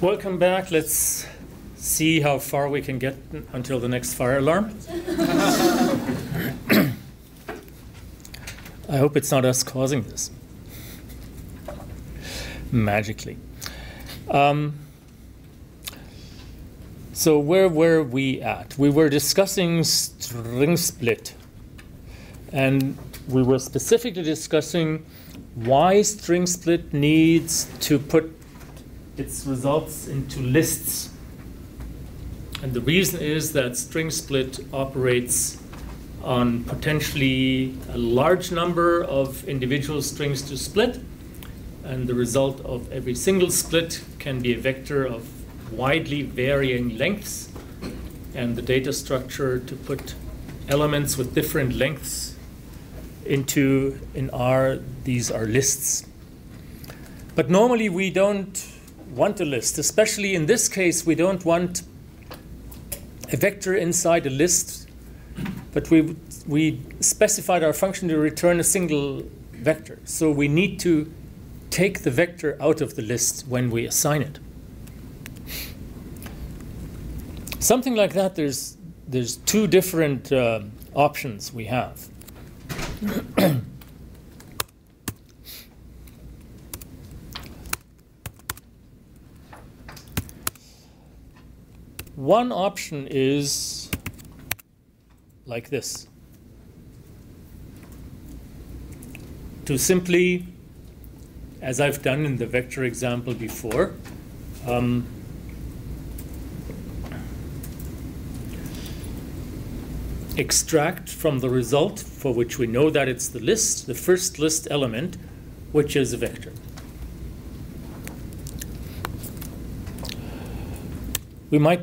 Welcome back. Let's see how far we can get until the next fire alarm. I hope it's not us causing this magically. Um, so where were we at? We were discussing string split, and we were specifically discussing why string split needs to put its results into lists. And the reason is that string split operates on potentially a large number of individual strings to split, and the result of every single split can be a vector of widely varying lengths, and the data structure to put elements with different lengths into in R, these are lists. But normally we don't want a list, especially in this case, we don't want a vector inside a list, but we, we specified our function to return a single vector. So we need to take the vector out of the list when we assign it. Something like that, there's, there's two different uh, options we have. One option is like this. To simply, as I've done in the vector example before, um, extract from the result for which we know that it's the list, the first list element, which is a vector. We might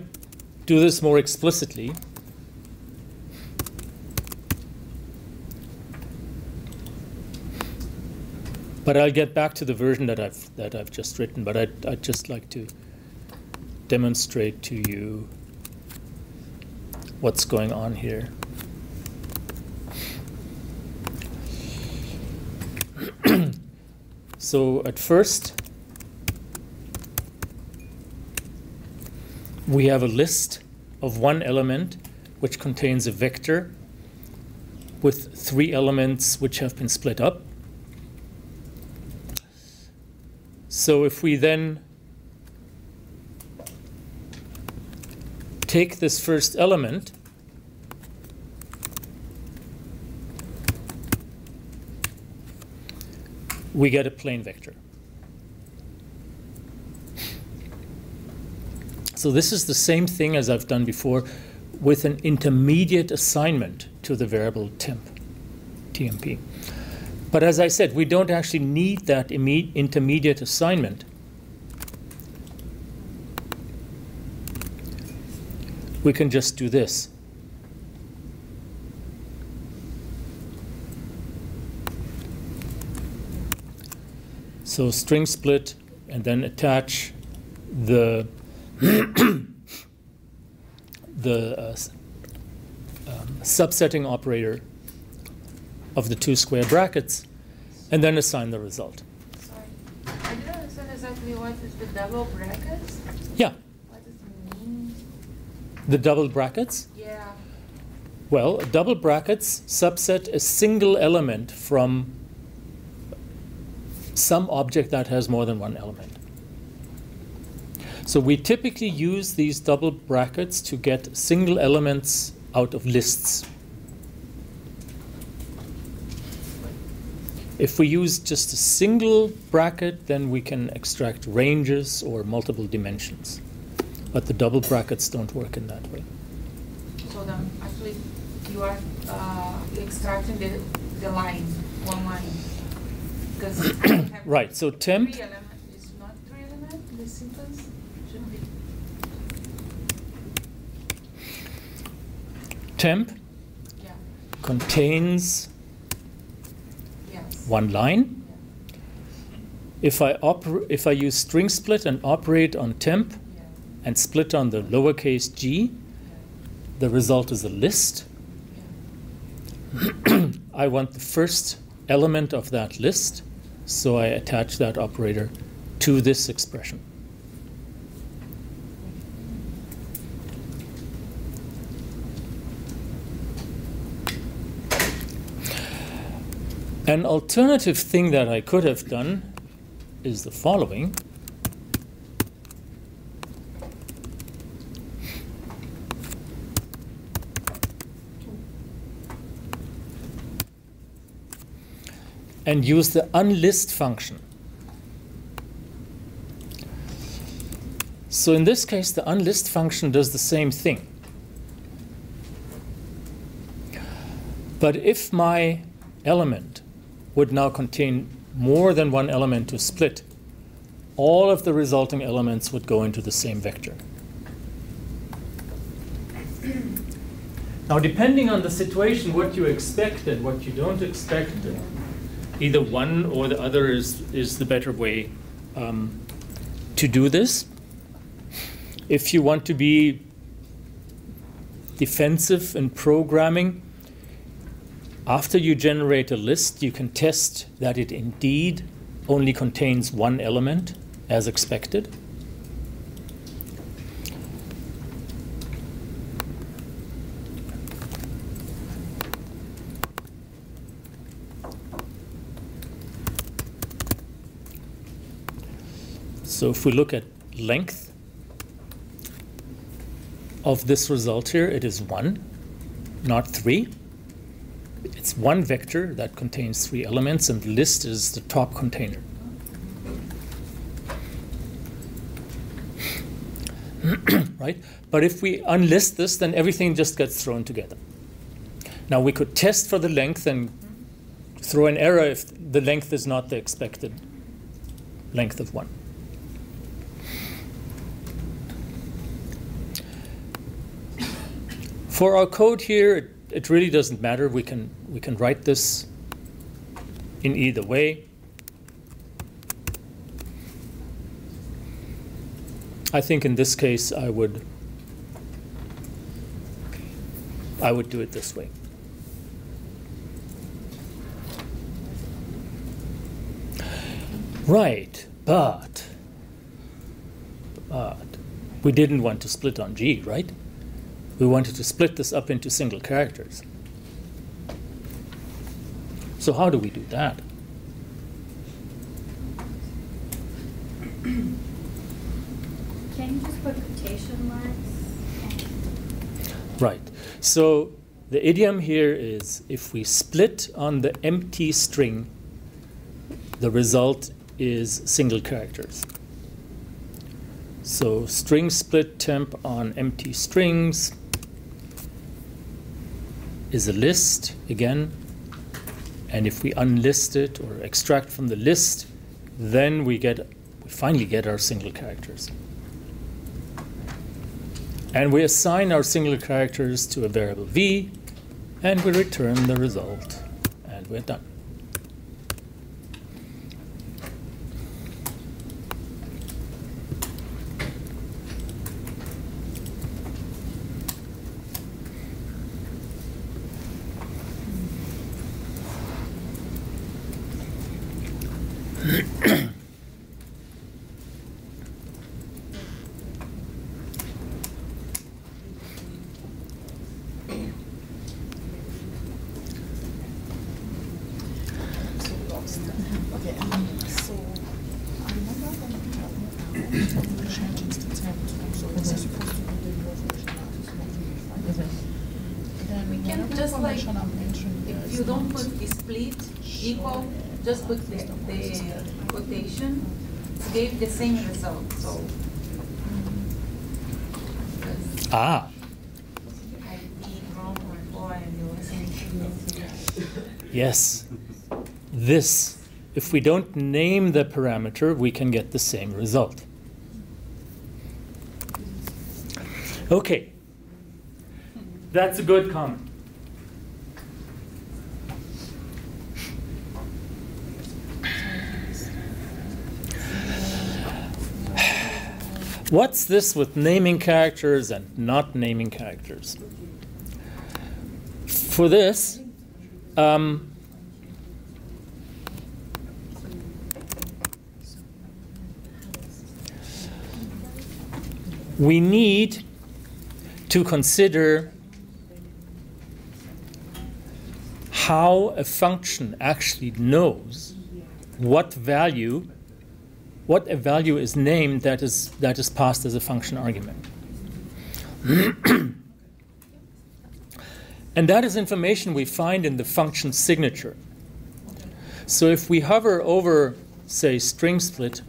do this more explicitly. But I'll get back to the version that I've that I've just written. But I'd, I'd just like to demonstrate to you what's going on here. So at first, we have a list of one element which contains a vector with three elements which have been split up. So if we then take this first element we get a plain vector. So this is the same thing as I've done before with an intermediate assignment to the variable temp, TMP. But as I said, we don't actually need that intermediate assignment. We can just do this. So string split and then attach the the uh, um, subsetting operator of the two square brackets, and then assign the result. Sorry, I didn't understand exactly what is the double brackets. Yeah. What does it mean? The double brackets? Yeah. Well, double brackets subset a single element from some object that has more than one element. So we typically use these double brackets to get single elements out of lists. If we use just a single bracket, then we can extract ranges or multiple dimensions. But the double brackets don't work in that way. So then actually you are uh, extracting the, the line, one line. Because right, so temp. Three element is not three element, the sequence should be. Temp Yeah. contains Yes. one line. Yeah. If I, oper- if I use string split and operate on temp Yeah. and split on the lowercase g, the result is a list. I want the first element of that list, so I attach that operator to this expression. An alternative thing that I could have done is the following. And use the unlist function. So in this case, the unlist function does the same thing. But if my element would now contain more than one element to split, all of the resulting elements would go into the same vector. Now, depending on the situation, what you expect and what you don't expect, either one or the other is, is the better way um, to do this. If you want to be defensive in programming, after you generate a list, you can test that it indeed only contains one element as expected. So if we look at length of this result here, it is 1, not 3. It's one vector that contains three elements, and the list is the top container. right? But if we unlist this, then everything just gets thrown together. Now we could test for the length and throw an error if the length is not the expected length of 1. For our code here, it, it really doesn't matter. We can, we can write this in either way. I think in this case I would I would do it this way. Right, but but we didn't want to split on G, right? We wanted to split this up into single characters. So how do we do that? Can you just put quotation marks? Right. So the idiom here is if we split on the empty string, the result is single characters. So string split temp on empty strings is a list again. And if we unlist it or extract from the list, then we get we finally get our single characters. And we assign our single characters to a variable v, and we return the result, and we're done. gave the same result, so. Ah. Yes. This, if we don't name the parameter, we can get the same result. Okay. That's a good comment. What's this with naming characters and not naming characters? For this, um, we need to consider how a function actually knows what value what a value is named that is that is passed as a function argument. And that is information we find in the function signature. So if we hover over say string split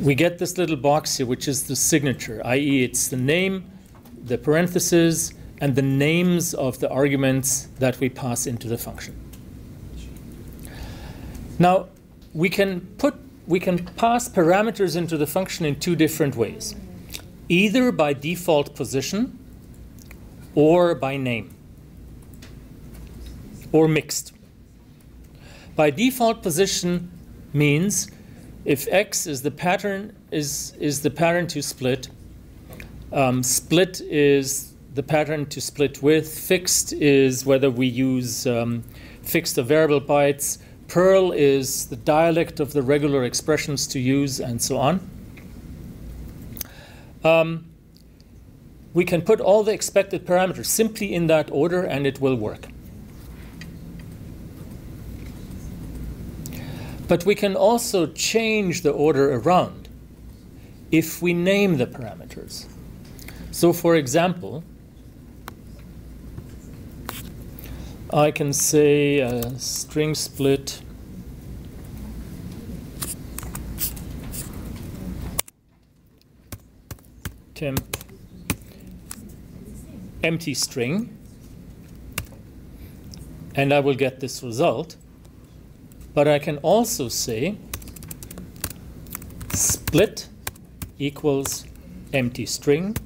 we get this little box here, which is the signature, i.e., it's the name, the parentheses, and the names of the arguments that we pass into the function. Now, we can put we can pass parameters into the function in two different ways. Either by default position or by name. Or mixed. By default position means if x is the pattern is is the pattern to split, um, split is the pattern to split with. Fixed is whether we use um, fixed or variable bytes. Perl is the dialect of the regular expressions to use, and so on. Um, we can put all the expected parameters simply in that order, and it will work. But we can also change the order around if we name the parameters. So, for example, I can say string split temp empty string and I will get this result. But I can also say split equals empty string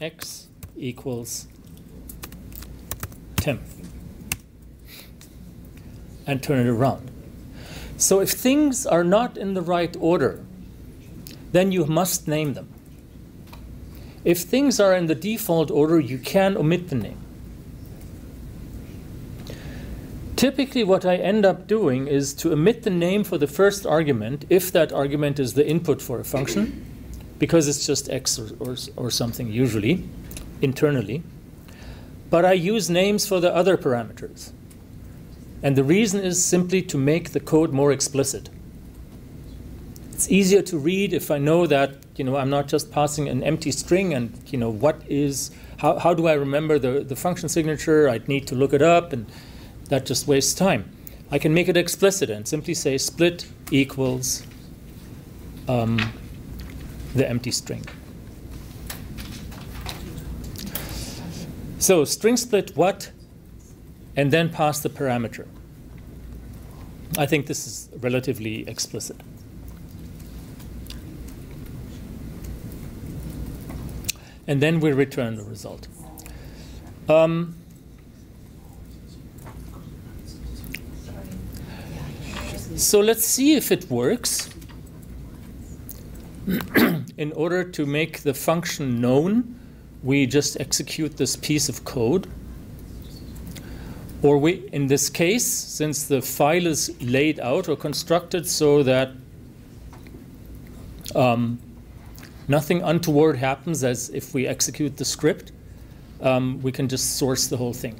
x equals temp and turn it around. So if things are not in the right order, then you must name them. If things are in the default order, you can omit the name. Typically, what I end up doing is to omit the name for the first argument if that argument is the input for a function, because it's just x or, or, or something usually, internally. But I use names for the other parameters. And the reason is simply to make the code more explicit. It's easier to read if I know that you know I'm not just passing an empty string and you know what is how, how do I remember the, the function signature? I'd need to look it up and that just wastes time. I can make it explicit and simply say split equals um, the empty string. So string split what, and then pass the parameter. I think this is relatively explicit. And then we return the result. Um, So let's see if it works. in order to make the function known, we just execute this piece of code. Or we, in this case, since the file is laid out or constructed so that um, nothing untoward happens as if we execute the script, um, we can just source the whole thing.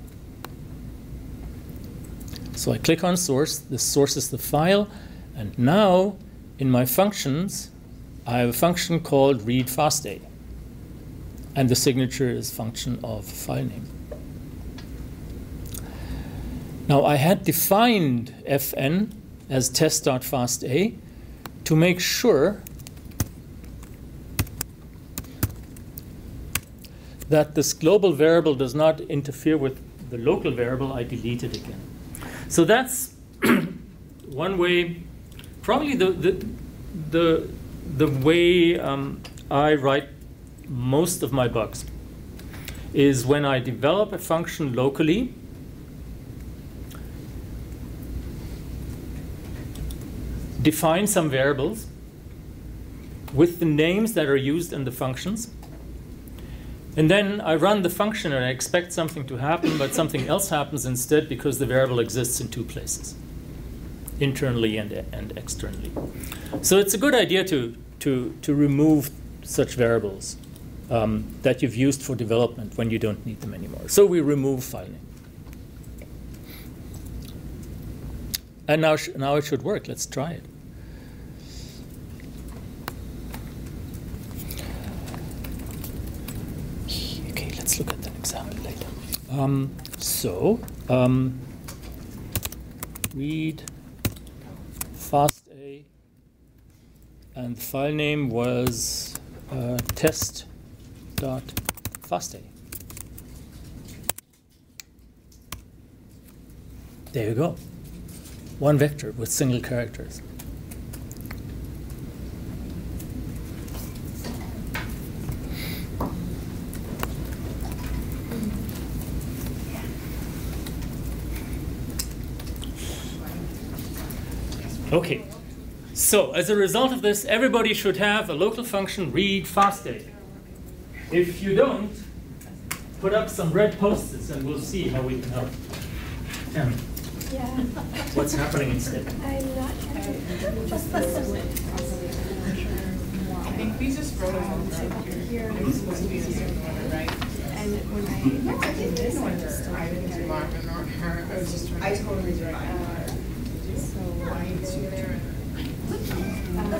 So I click on source, this sources the file, and now in my functions, I have a function called read fasta. And the signature is function of file name. Now I had defined fn as test.fasta to make sure that this global variable does not interfere with the local variable, I deleted again. So that's one way, probably the, the, the, the way um, I write most of my bugs is when I develop a function locally, define some variables with the names that are used in the functions, And then I run the function and I expect something to happen, but something else happens instead because the variable exists in two places, internally and, and externally. So it's a good idea to, to, to remove such variables um, that you've used for development when you don't need them anymore. So we remove file name. And now, now it should work. Let's try it. Okay, let's look at that example later. Um, so, um, read fasta, and the file name was uh, test dot fasta. There you go. One vector with single characters. Okay, so as a result of this, everybody should have a local function read fasta. If you don't, put up some red post-its and we'll see how we can help. Tammy, Yeah. what's happening instead? I'm not just the I think we just wrote a note here. It was supposed to be in a certain order, right? And when I did this, I just I didn't do Marvin or her, I was just trying. I totally did. So uh, Why is she there? um, it's this. Yeah.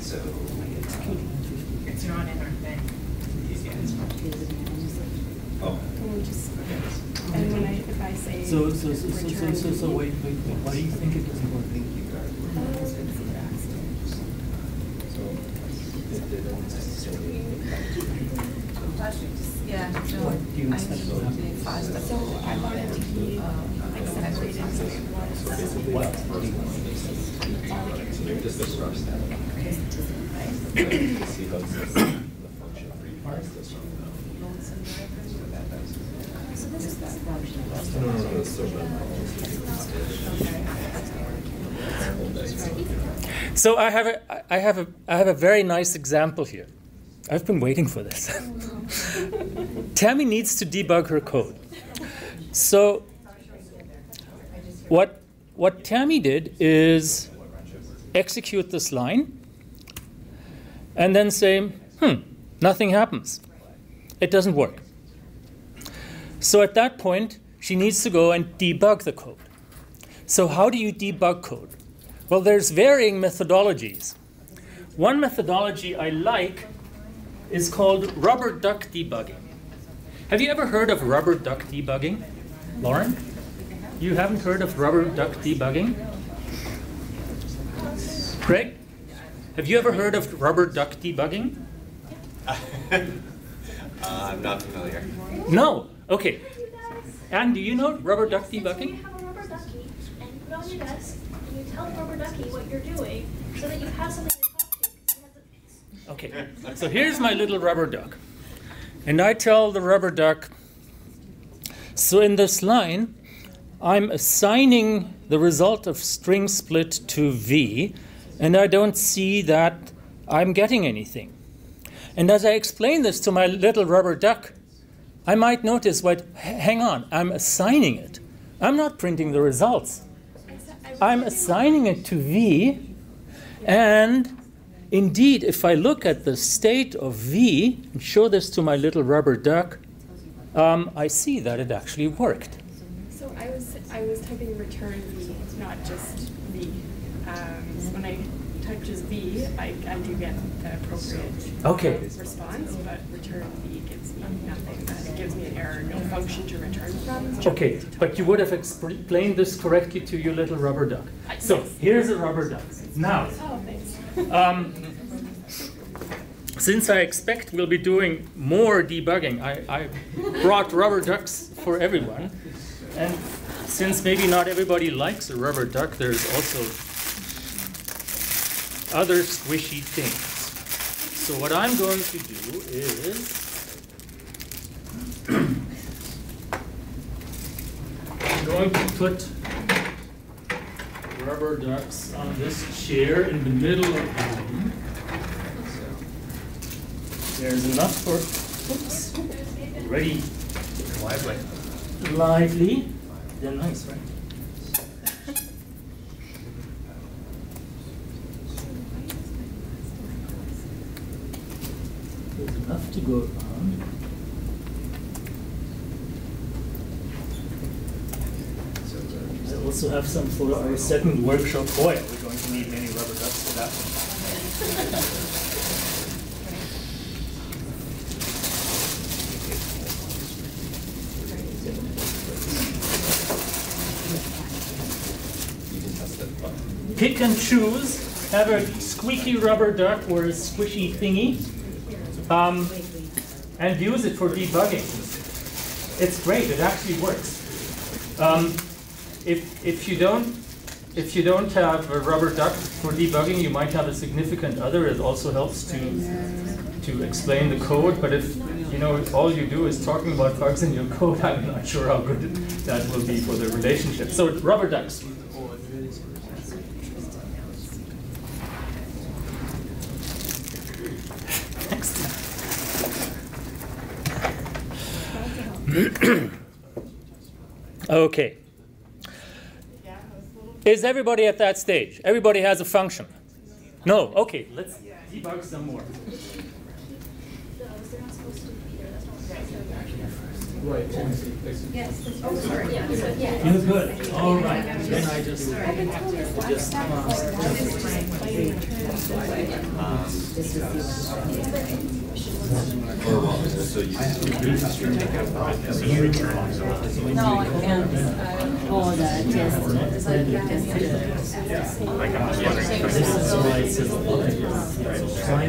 So. It's not in our thing. Yeah, it's not. Oh. Can we just, and when I, if I say. So, so, so, so, so, so, so, wait, wait, wait, why do you think it doesn't work? Oh, let's see what else. Yeah. What do you expect will happen? So I want to be like separated so I have a, I have a, I have a very nice example here. I've been waiting for this. Tammy needs to debug her code. So what, what Tammy did is execute this line and then say, hmm, nothing happens. It doesn't work. So at that point, she needs to go and debug the code. So how do you debug code? Well, there's varying methodologies. One methodology I like is called rubber duck debugging. Have you ever heard of rubber duck debugging? Lauren? You haven't heard of rubber duck debugging? Craig? Have you ever heard of rubber duck debugging? Uh, I'm not familiar. No. Okay. Anne, do you know rubber duck So you debugging? have a rubber ducky, and you put it on your desk, and you tell the rubber ducky what you're doing, so that you have something to talk to. 'cause to- Okay, so here's my little rubber duck. And I tell the rubber duck, so in this line, I'm assigning the result of string split to v, and I don't see that I'm getting anything. And as I explain this to my little rubber duck, I might notice, wait, hang on, I'm assigning it. I'm not printing the results. I'm assigning it to v, and indeed, if I look at the state of v and show this to my little rubber duck, um, I see that it actually worked. I was typing return v, not just v. Um, so when I type just v, I, I do get the appropriate Okay. response, but return v gives me nothing. That it gives me an error, no function to return from. Okay, but you would have explained this correctly to your little rubber duck. So here's a rubber duck. Now, Oh, um, since I expect we'll be doing more debugging, I, I brought rubber ducks for everyone. And since maybe not everybody likes a rubber duck, there's also other squishy things. So what I'm going to do is I'm going to put rubber ducks on this chair in the middle of the room. There's enough for, oops, ready. Lively. Lively. They're nice, right? There's enough to go around. I also have some for our second workshop. Boy, we're going to need many rubber ducks for that one. You can test it, but. Pick and choose, have a squeaky rubber duck or a squishy thingy, um, and use it for debugging. It's great, it actually works. Um, if, if you don't, if you don't have a rubber duck for debugging, you might have a significant other. It also helps to, to explain the code, but if, you know, all you do is talking about bugs in your code, I'm not sure how good that will be for the relationship. So rubber ducks. Okay. Is everybody at that stage? Everybody has a function? No? Okay, let's debug some more. Those, they're not supposed to be there, that's not what Right. Yes. Oh, sorry, yeah, so, yeah. You're good. All right. Then I just. just Or well, so you. No, I can't. uh, the test. It's like, test. So I said, try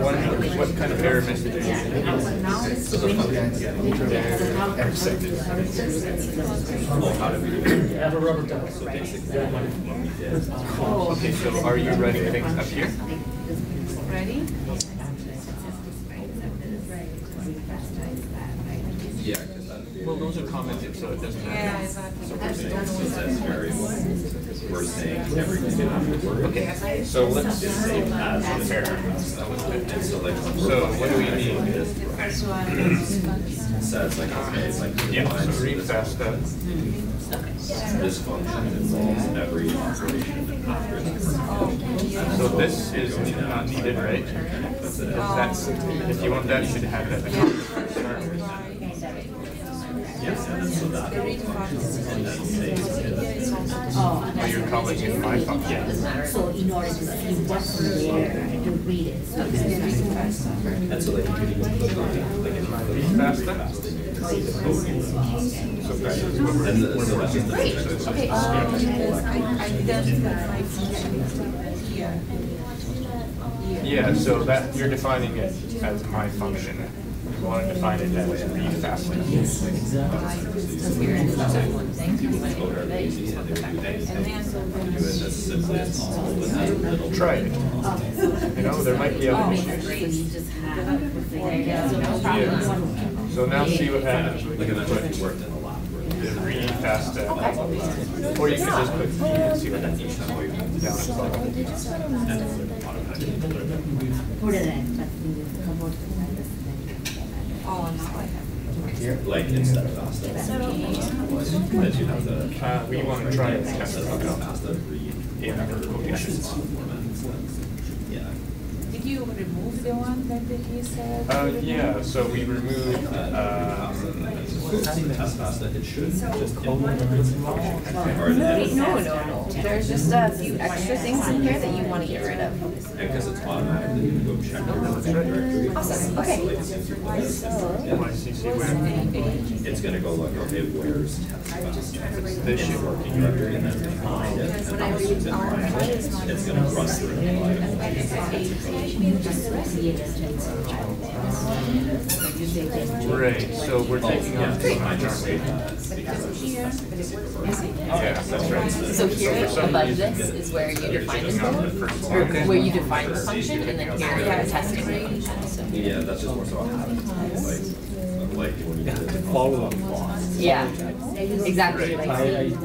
What, what kind of error message? Oh, do? Have. Okay, so are you writing things up here? ready. Yeah. Well, those are commented, so it doesn't Yeah, matter. exactly. So we're saying possess variable, we're saying everything afterward. Okay, so let's just say as a paragraph. That was good. And so like. So what do we need? The first one is function. Says like, okay, it's like. Yeah, so read this- fast. This function involves every operation in operating. So this is not needed, right? That's, if you want that, you should have that. at the top to start with. Yes, and so that. The read function. Here is Oh, you're calling it my function. So in order to see what's there, it. You. Read faster? What the- so that's the. Great, okay, um, I, I. Yeah, so that, you're defining it as my function. You want to define it as read fastly. And then, Do it as simply as possible without little. Try it. You know, there might be other issues. so you just have. Yeah. So now see what happens when Like you that's what put you worked in a lot. the read fast Or you can just put read and see what happens down at the bottom. Put it in, but we will come out with oh, now I have. Like instead of fast. That you have the. Uh, we want to try and test Instead it of out fast, read. in our quotations. Yeah. Did you remove the one that he said? Uh, yeah, so we removed, um, It should just. Wait, no, no, no. There's just a few extra things in here that you want to get rid of. Because it's automatically, you go check directory. Awesome, okay. It's gonna go like, okay, where's? This. Working directory and then it, and it's gonna run through. Right, so we're taking on too much, aren't we? Yeah, that's right. So here, above this is where you define the taking on the code, or line. where you define the function, and then here you're testing the function, so. Yeah, that's just more so a habit, like, like when you. did- Follow up. Yeah, exactly, like. Don't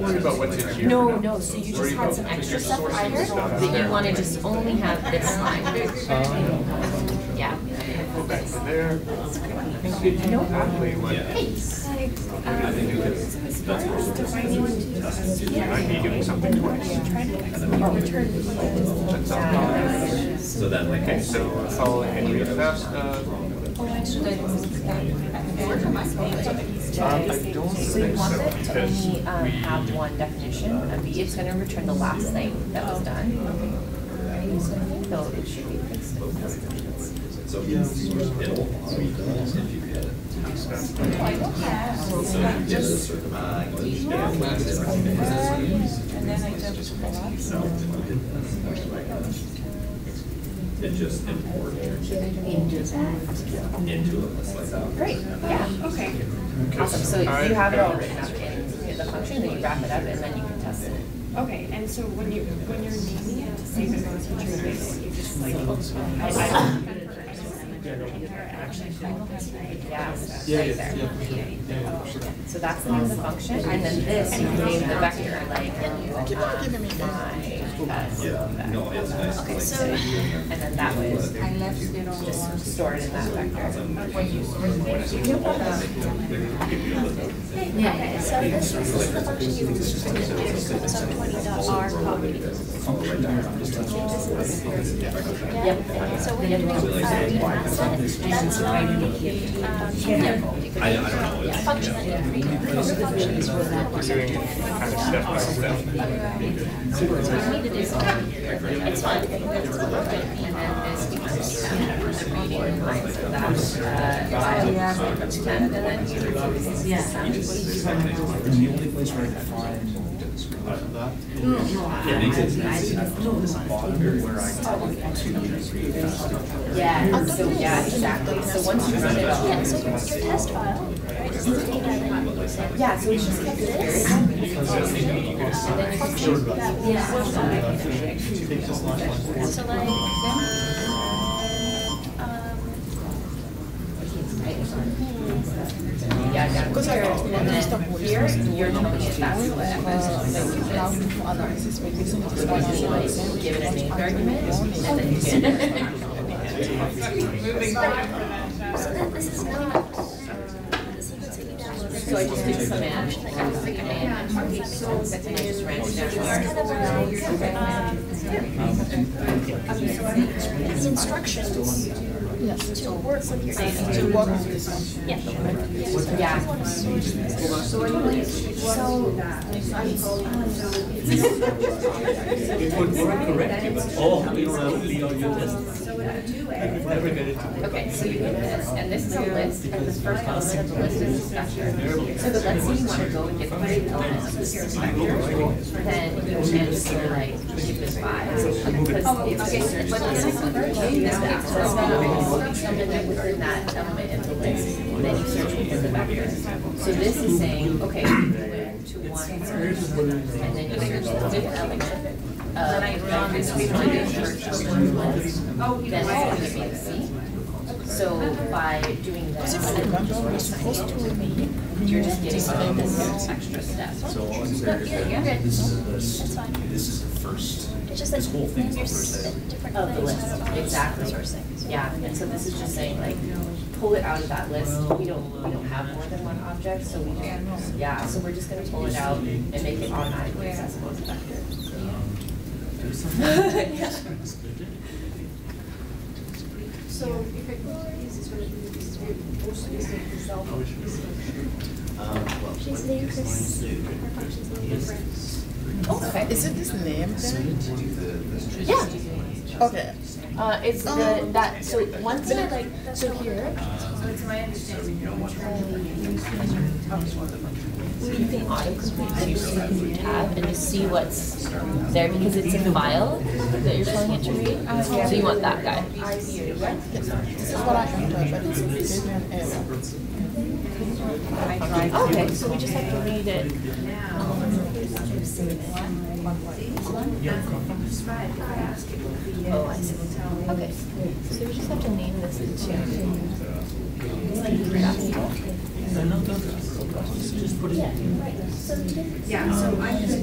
worry about what's in here. No, no, so you just had some extra stuff prior, that you wanna just only have this uh, line. Yeah. Go back to there. No Probably what, I think you could, so just might be doing something twice. That. So then like. Okay, so following any fasta. Um, I don't So you think want so, it to because only, um, we, have one definition, a B, it's gonna return the last thing that was done. So it should be fixed. So it'll, if you hit test fasta. So you get a certain amount, like, you get a last And then I jumped to the last. It just imports into a list like that. Great, yeah, Okay. awesome, so you Alright. have it all written up in in the function, then you wrap it up and then you can test it. Okay, and so when you, when you're naming it to say that it's teacher based, you just like, I, I don't remember, I don't remember actually called this, right? Yeah, right there. So that's the name of the function, and then this, you can name the vector, like, um, my, Yeah, no, it's nice. Okay, like, so, and then that was I left it on one. stored in that vector. Yeah, so this, this is the function you use to do sub twenty dot Yep. So when you make, that's not, um, I, I don't know. it's- function that you create. Your function is for that. we're doing it kind of step by step. So what you need to do, it's fine. And then this becomes uh, the reading lines of that, and then you replace Yeah. sound. The only place where I could find that. It makes it nice. Where I Yeah, so, yeah, exactly, so once you run it all. Yeah, so your, your test file, right, is the data that you said. Yeah, so it's just kept it very. So like, Yeah, so you just want to like, give it a name argument, and then you can. so that this is not, the sequence that you downloaded. So I just did command, command, I just ran it down It's instructions to work with your data. To work with this. Yeah. Yeah. So, It would work correctly, but oh, we don't have you test. I could never get it to. Okay, so you get this, and this is a list, and the first element of the list is the vector. So but let's say you wanna go and get the first element of this vector, then you can just go like, give this five. Because it's a certain, but this is the actual element, and then within that element of the list, then you search within the vector. So this is saying, okay, you went to one search, and then you search the fifth element of this we find a search within the list, then gonna be the C. So by doing that, you're just getting this extra step. So under, this is the, this is the first, just this whole thing is the first different Of the list, exactly. Yeah, and so this is just saying like, pull it out of that list, we don't, we don't have more than one object, so we don't, yeah, so we're just gonna pull it out and make it automatically accessible as a vector. So if I go to this, it's gonna be this, also this is the self. Um, well, She's named Chris, her function's named different. Okay. Is it this name then? Yeah. Okay. Uh, it's the, that, so once it, like, so here, So it's my understanding So you're you can autocomplete too, so you can do tab and just see what's there because it's a file that you're telling it to read. So you want that guy. This is what I entered, but it's gave error. Okay, so we just have to read it. Oh, I see. Okay, so we just have to name this into. Just put it. Yeah, so I just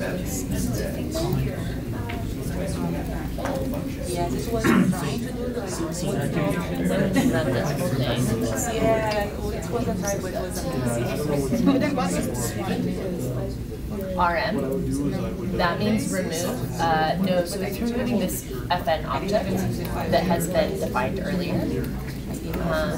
Yeah, was run this whole thing. Yeah, it was a it was a? RM. That means remove. Uh, no, so it's removing this FN object that has been defined earlier. Um,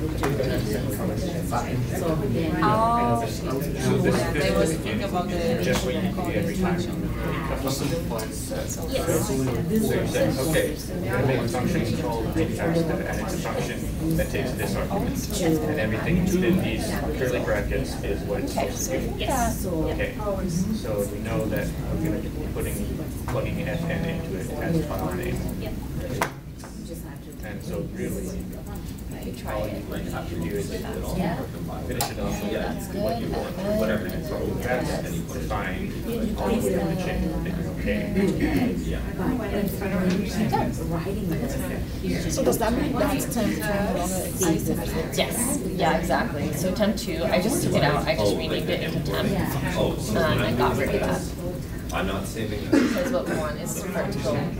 every time you a function. So and it's a function that takes this argument. And everything these curly brackets is what do. Okay, so we know that we're gonna be putting, plugging fn into it as file name. And so really, all you would have to do is finish it off with what you want, whatever it is. So that's define all the way up the chain, that you're okay. So does that mean that temp no longer exists? Yes, yeah, exactly. So temp two, I just took it out, I just renamed it into temp. Um, and got rid of that. I'm not saving that. Because what we want is for it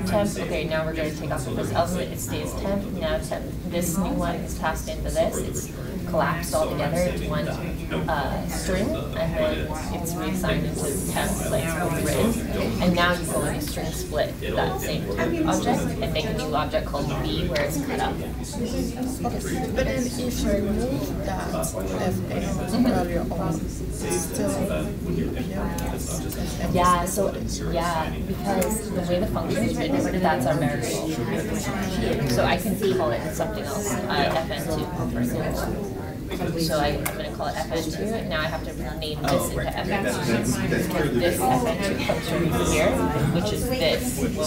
temp, okay, now we're gonna take off this. Element, it stays temp, now temp, this new one is passed into this, it's collapsed all together into one, uh, string, and then it's reassigned into temp, like it's written. And now you go and string split that same object and make a new object called B where it's cut up. Okay, but then if you remove that FN earlier on, it's still. Yeah, so, yeah, because the way the function is written, that's our variable. So I can call it something else, uh, fn2, for example. So I, I'm gonna call it fn2, now I have to rename this into fn2. This fn2 comes from here, which is this, what we're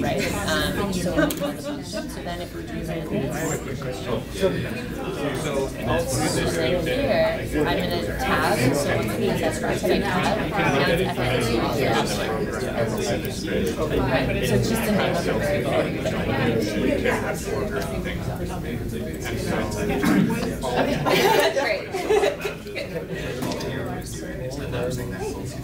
right? Um, so when we run the function, so then if we do So all through this, Right you've been- here, I'm in a tab, so when we use that right tab, now it's fn2 all the Right, so it's just the name of the variable. Okay,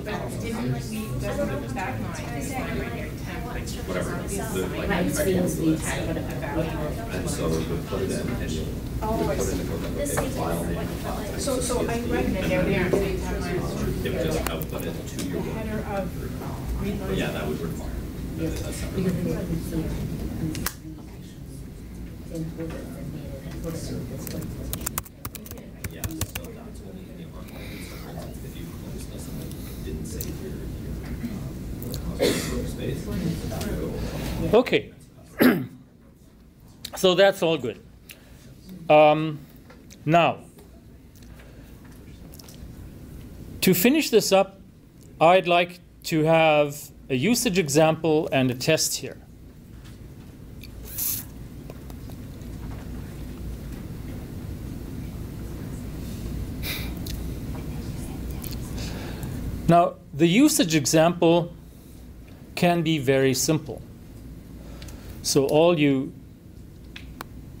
you it, not Whatever, the, like, and so we put it in and you'll, you'll in the code like, file. So, so I that there, my It would just output it to your. But yeah, that would require. that's separate. Yeah, Okay. so that's all good. Um, now, to finish this up, I'd like to have a usage example and a test here. Now, the usage example can be very simple. So all you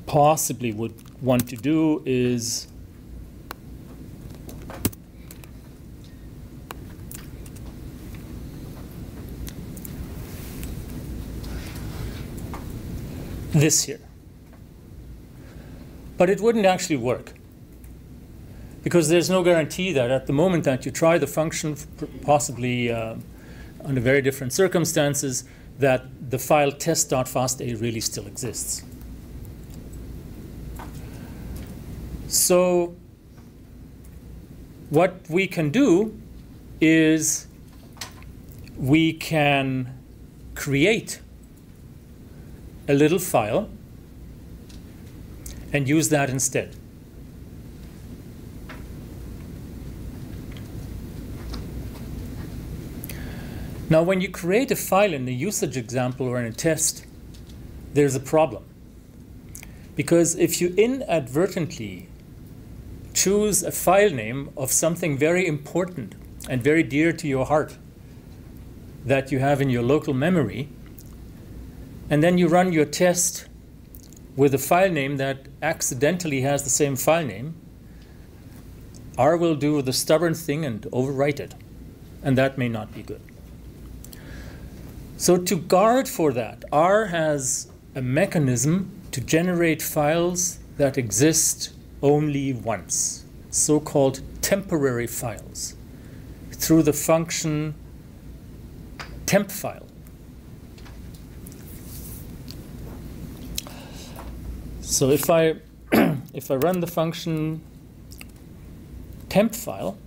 possibly would want to do is this here. But it wouldn't actually work because there's no guarantee that at the moment that you try the function, possibly uh, under very different circumstances, that the file test.fasta really still exists. So what we can do is we can create a little file and use that instead. Now, when you create a file in a usage example or in a test, there's a problem. Because if you inadvertently choose a file name of something very important and very dear to your heart that you have in your local memory, and then you run your test with a file name that accidentally has the same file name, R will do the stubborn thing and overwrite it. And that may not be good. So to guard for that, R has a mechanism to generate files that exist only once, so-called temporary files, through the function temp file. So if I if I run the function temp file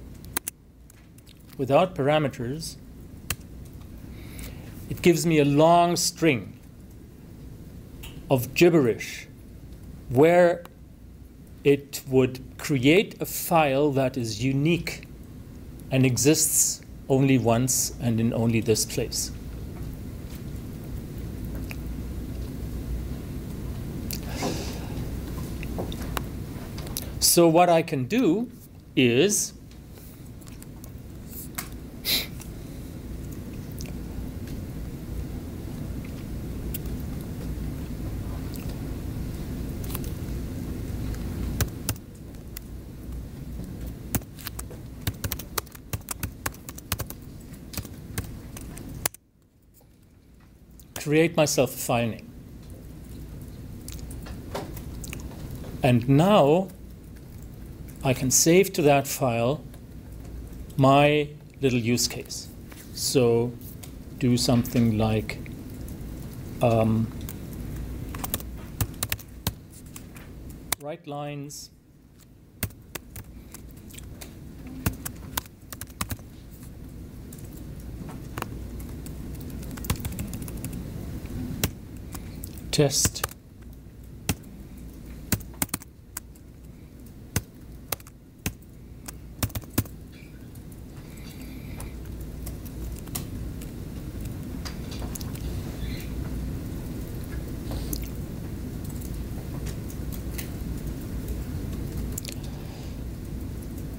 without parameters, it gives me a long string of gibberish where it would create a file that is unique and exists only once and in only this place. So what I can do is create myself a file name. And now I can save to that file my little use case. So do something like um, write lines test.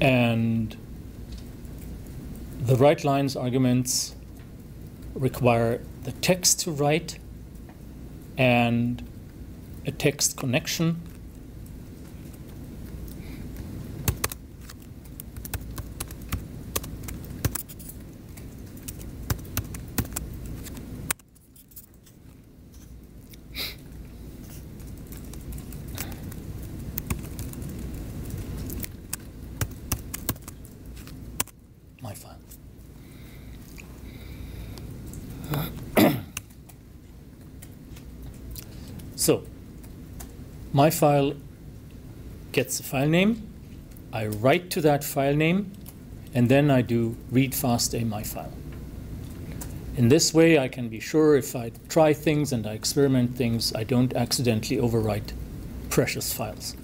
And the write lines arguments require the text to write and a text connection. My file. So my file gets a file name, I write to that file name, and then I do read fasta my file. In this way, I can be sure if I try things and I experiment things, I don't accidentally overwrite precious files.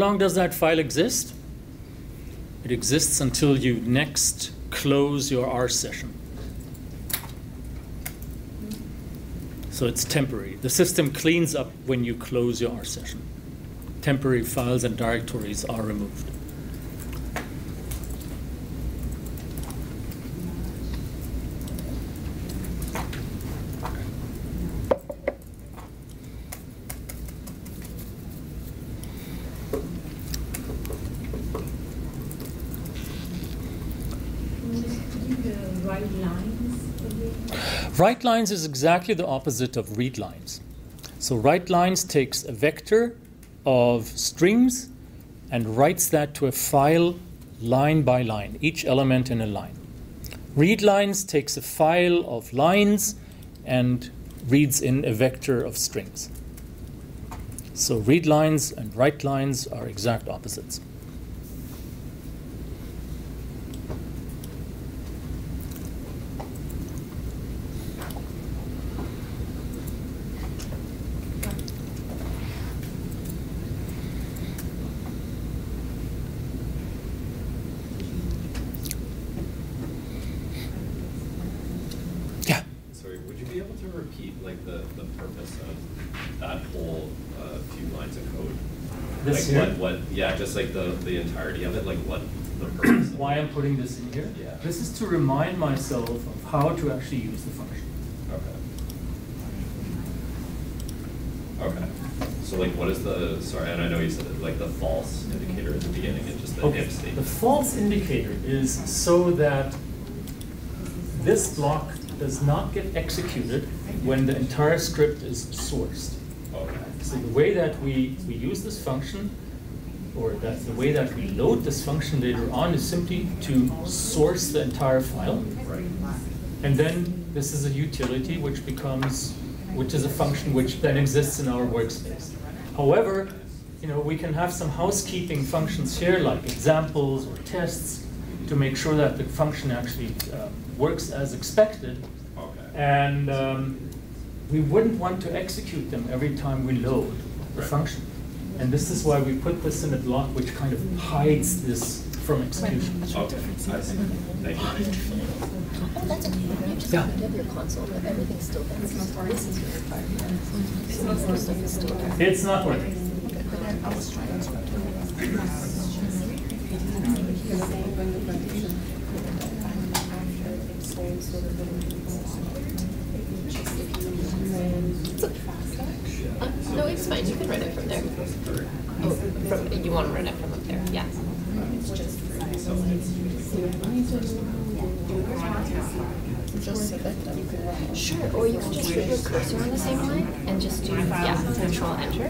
Long does that file exist? It exists until you next close your R session. So it's temporary. The system cleans up when you close your R session. Temporary files and directories are removed. Right Write lines is exactly the opposite of read lines. So write lines takes a vector of strings and writes that to a file line by line, each element in a line. Read lines takes a file of lines and reads in a vector of strings. So read lines and write lines are exact opposites. Yeah. Sorry, would you be able to repeat like the, the purpose of that whole uh, few lines of code? This like here? what, what, yeah, just like the, the entirety of it, like what the purpose. Why. I'm putting this in here? Yeah. This is to remind myself of how to actually use the function. Okay. Okay. So like what is the, sorry, and I know you said it, like the false indicator at the beginning and just the Okay, if the false indicator is so that this block does not get executed when the entire script is sourced. Okay. So the way that we, we use this function, or that the way that we load this function later on is simply to source the entire file. Right. And then this is a utility which becomes, which is a function which then exists in our workspace. However, you know, we can have some housekeeping functions here like examples or tests to make sure that the function actually um, works as expected. Okay. And um, we wouldn't want to execute them every time we load the Right. function. And this is why we put this in a block which kind of hides this from execution. Okay, I see. Thank you. Oh, that's okay. You just Yeah. cleaned up your console, but everything's still there. This is your requirement. So most stuff is. It's not working. But I was trying to. Uh, no, it's fine. You can run it from there. Oh, from you want to run it from up there? Yeah. Just select them. Sure. Or you can just put your cursor on the same line and just do yeah, Control Enter.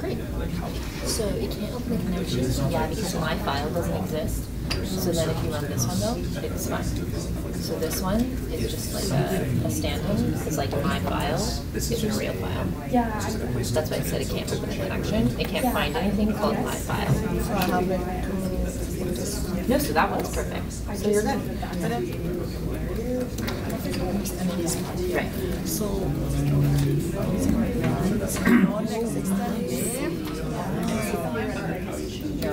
Great. So it can't open the connection. Yeah, because my file doesn't exist. So then if you run this one though, it's fine. So this one is just like a, a stand-in. It's like my file isn't a real file. Yeah. That's why I said it can't open the connection. It can't find anything called my file. So how do I put this? No, so that one's perfect. So you're good. But then. Right. So. No next extension. No,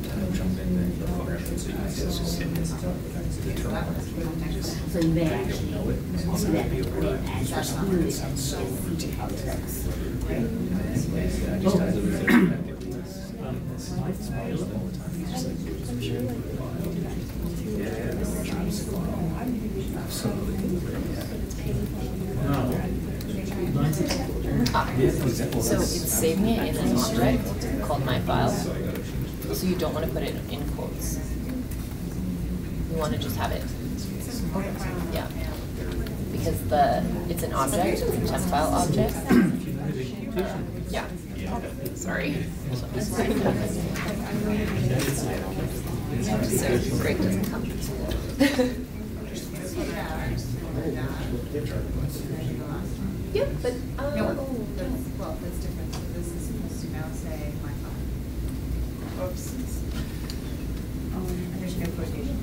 So you may actually know it, so it adds up to it and see how it so it's saving it in an object called my file. So you don't want to put it in quotes. You want to just have it. Yeah. Because the it's an object, it's a temp file object. Yeah. Sorry. So break doesn't come. Yeah, but, uh, No, oh, that's, well, that's different, so this is supposed to now say my phone. Oops. There's no quotation.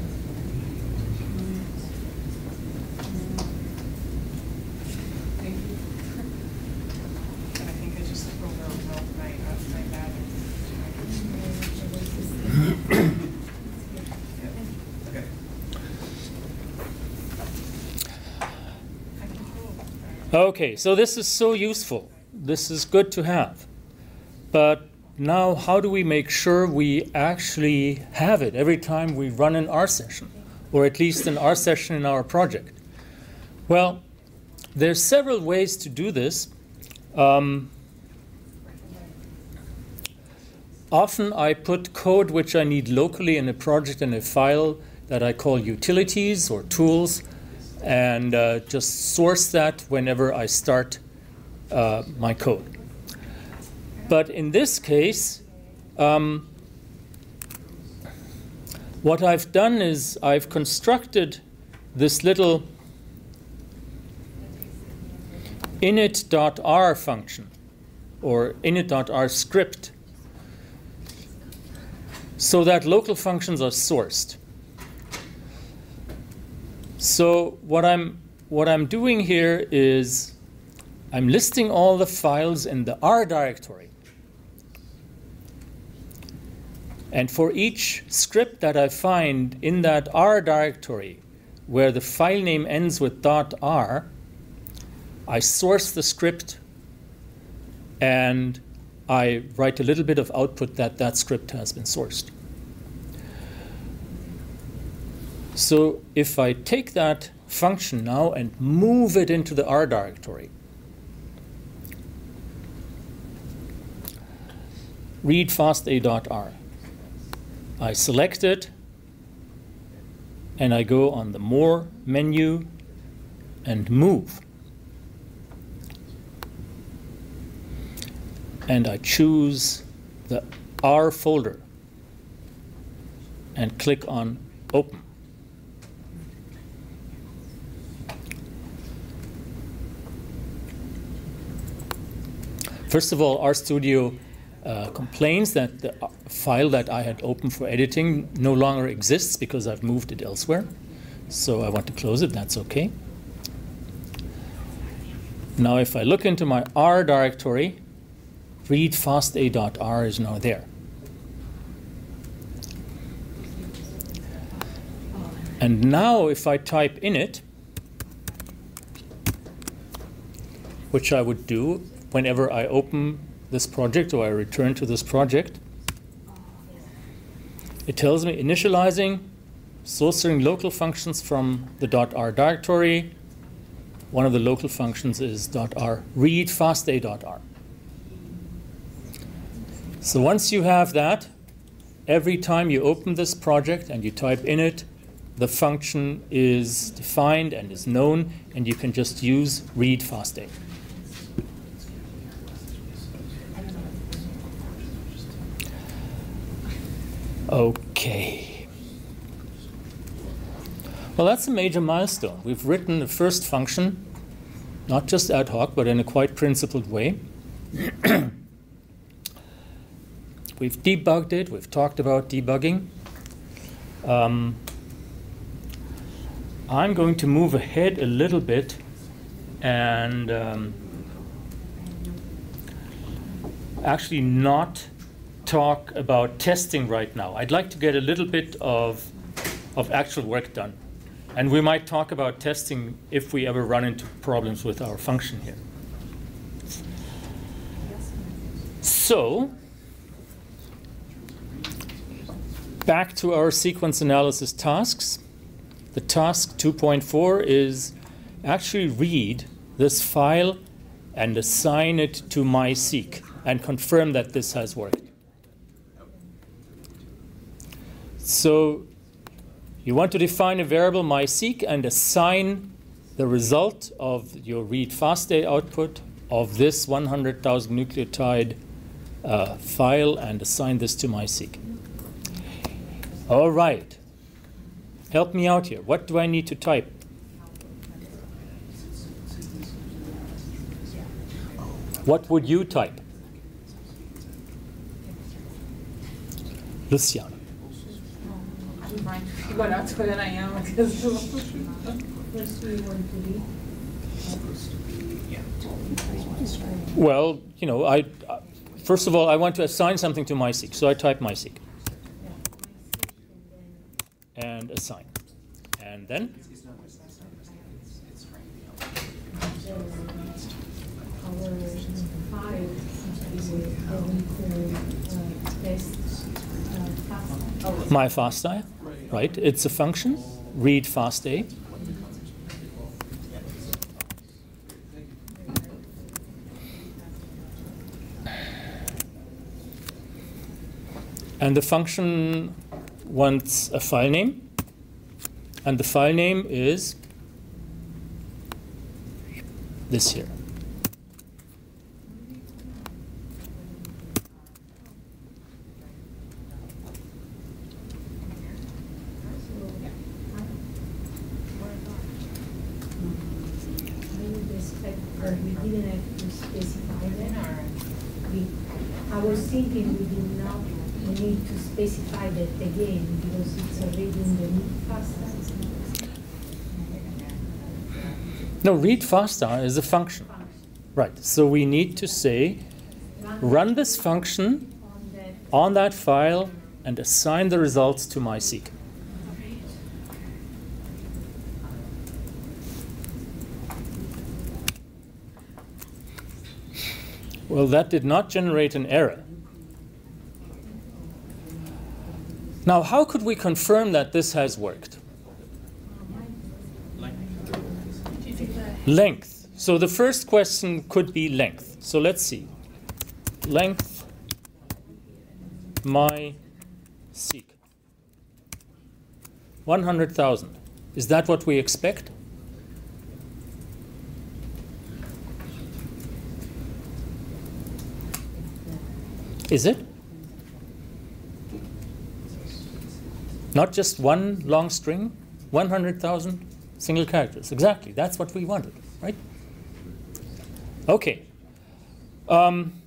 Thank you. And I think I just wrote out my, uh, my bad. Okay. I can hold. Okay, so this is so useful. This is good to have. But now, how do we make sure we actually have it every time we run an R session, or at least an R session in our project? Well, there's several ways to do this. Um, often I put code which I need locally in a project in a file that I call utilities or tools, and uh, just source that whenever I start uh, my code. But in this case, um, what I've done is I've constructed this little init.r function or init.r script so that local functions are sourced. So what I'm what I'm doing here is I'm listing all the files in the R directory. And for each script that I find in that R directory where the file name ends with .r, I source the script and I write a little bit of output that that script has been sourced. So if I take that function now and move it into the R directory, read fasta.r. I select it and I go on the More menu and Move. And I choose the R folder and click on Open. First of all, RStudio uh, complains that the file that I had opened for editing no longer exists because I've moved it elsewhere. So I want to close it, that's okay. Now if I look into my R directory, read fasta.r is now there. And now if I type init, which I would do whenever I open this project or I return to this project, it tells me initializing, sourcing local functions from the .r directory. One of the local functions is .r read fasta.r. So once you have that, every time you open this project and you type init, the function is defined and is known, and you can just use read fasta. Okay. Well, that's a major milestone. We've written the first function, not just ad hoc, but in a quite principled way. we've debugged it, we've talked about debugging. Um, I'm going to move ahead a little bit and um, actually not talk about testing right now. I'd like to get a little bit of, of actual work done. And we might talk about testing if we ever run into problems with our function here. So, back to our sequence analysis tasks. The task 2.4 is actually read this file and assign it to MySeq and confirm that this has worked. So you want to define a variable mySeq and assign the result of your read fast fasta output of this 100,000 nucleotide uh, file and assign this to MySeq. All right. Help me out here. What do I need to type? What would you type? Luciana. Ama que eu sou. Well, you know, I uh, first of all I want to assign something to MySeq, so I type MySeq. And assign, and then? My fasta, right? It's a function. Read fasta. And the function wants a file name, and the file name is this here. we didn't have to specify that. We, I was thinking we did not, need to specify that again because it's already in the need FASTA. No, read fasta is a function. Right, so we need to say run this function on that file and assign the results to MySeq. Well, that did not generate an error. Now, how could we confirm that this has worked? Length. So the first question could be length. So let's see. Length my seek. 100,000. Is that what we expect? Is it? Not just one long string, 100,000 single characters. Exactly, that's what we wanted, right? Okay. Um,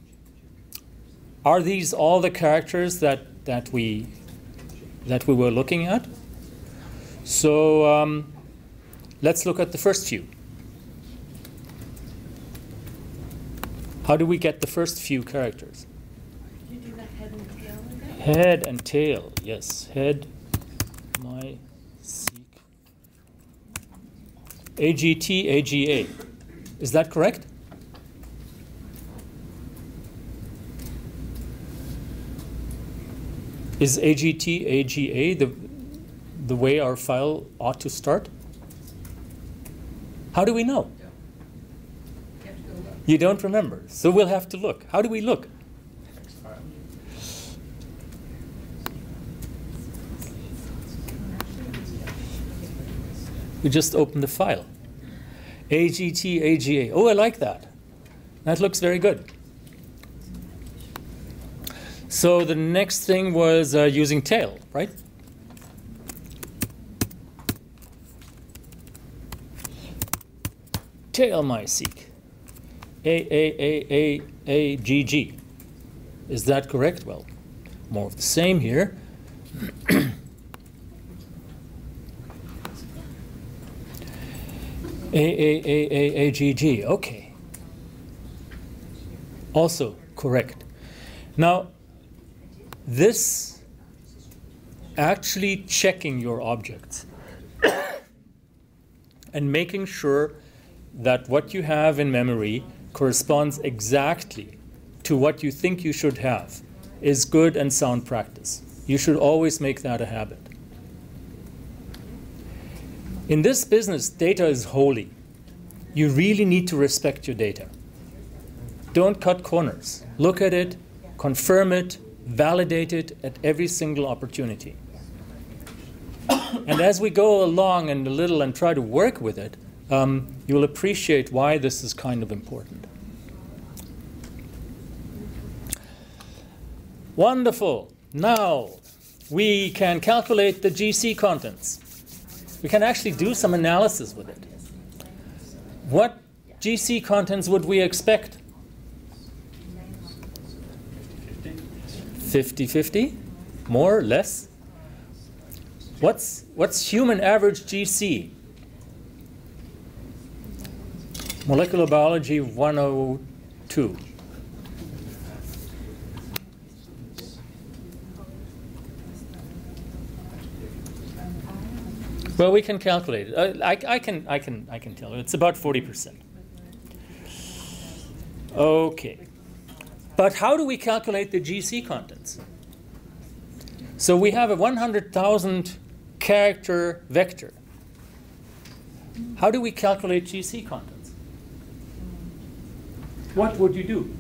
are these all the characters that, that, we, that we were looking at? So um, let's look at the first few. How do we get the first few characters? Head and tail, yes. Head, my seek. AGT, AGA. Is that correct? Is AGT, AGA the, the way our file ought to start? How do we know? You don't remember, so we'll have to look. How do we look? We just open the file. AGT, AGA. Oh, I like that. That looks very good. So the next thing was uh, using tail, right? Tail MySeq. A A A A A G G. Is that correct? Well, more of the same here. A A A A A G G. Okay. Also correct. Now, this actually checking your objects and making sure that what you have in memory corresponds exactly to what you think you should have is good and sound practice. You should always make that a habit. In this business, data is holy. You really need to respect your data. Don't cut corners. Look at it, confirm it, validate it at every single opportunity. and as we go along and a little and try to work with it, um, you'll appreciate why this is kind of important. Wonderful. Now we can calculate the GC contents. We can actually do some analysis with it. What GC contents would we expect? 50-50? More, less? What's, what's human average GC? Molecular Biology 102. Well, we can calculate it. Uh, I, I, can, I, can, I can tell you. It's about 40%. Okay. But how do we calculate the GC contents? So we have a 100,000 character vector. How do we calculate GC contents? What would you do?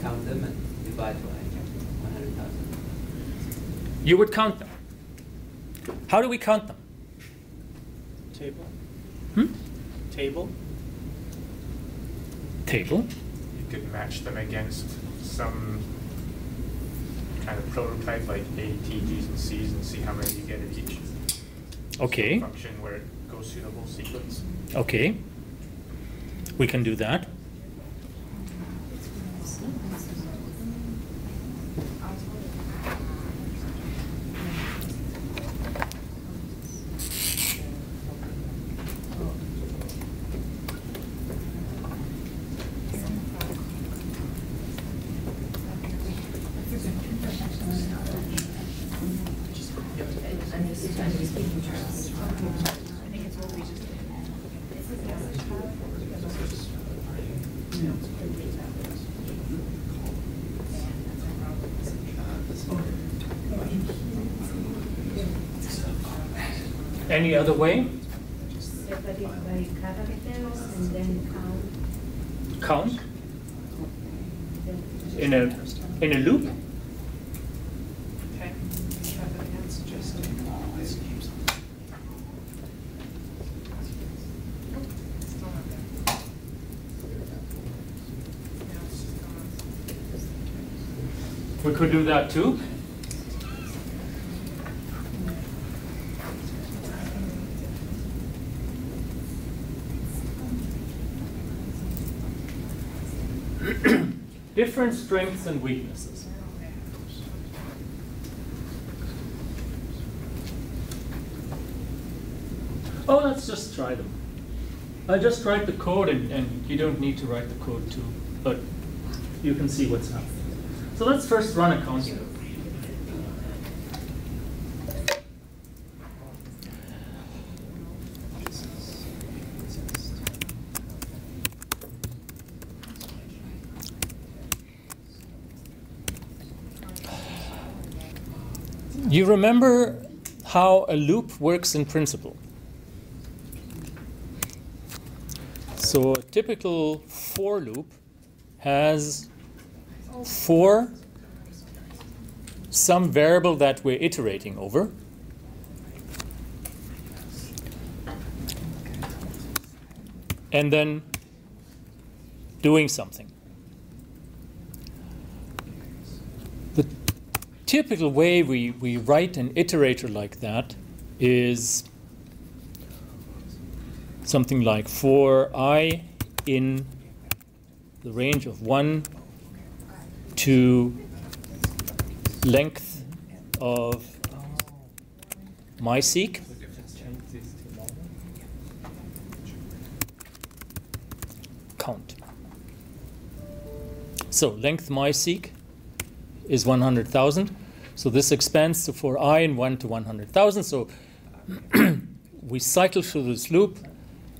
Count them and divide by 100,000. You would count them. How do we count them? Table? Hmm? Table? Table. You could match them against some kind of prototype like A, T, G's, and C's and see how many you get at each. Okay. Function where it goes through the whole sequence. Okay. We can do that. Any other way? Separate by and then count. Count in a in a loop. We could do that too. Different strengths and weaknesses. Oh, let's just try them. I just write the code and, and you don't need to write the code too, but you can see what's happening. So let's first run a counter. You remember how a loop works in principle. So a typical for loop has for some variable that we're iterating over. And then doing something. Typical way we, we write an iterator like that is something like for i in the range of 1 to length of mySeq. Count. So length mySeq is 100,000. So this expands to for i in 1 to 100,000. So we cycle through this loop.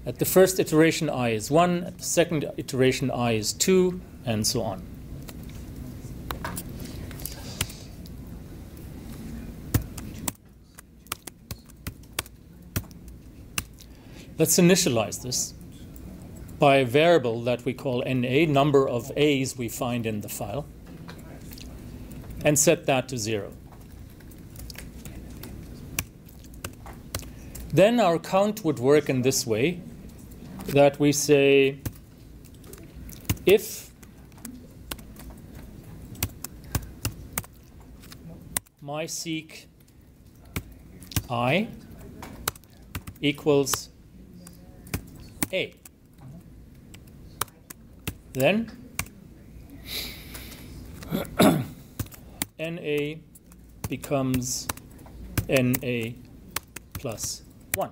At the first iteration, i is 1. At the second iteration, i is 2, and so on. Let's initialize this by a variable that we call NA, number of A's we find in the file, and set that to 0. Then our count would work in this way, that we say if mySeq i equals a, then NA becomes NA plus 1.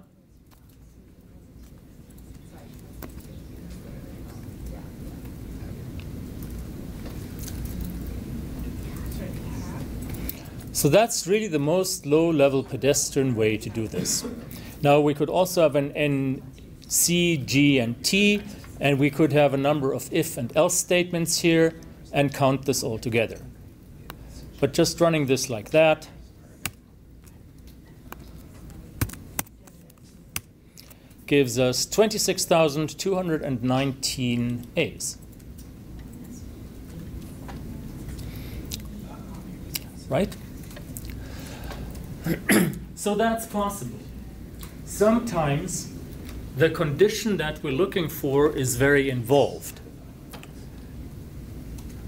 So that's really the most low level pedestrian way to do this. Now we could also have an N, C, G, and T, and we could have a number of if and else statements here and count this all together. But just running this like that, gives us 26,219 A's. Right? so that's possible. Sometimes the condition that we're looking for is very involved.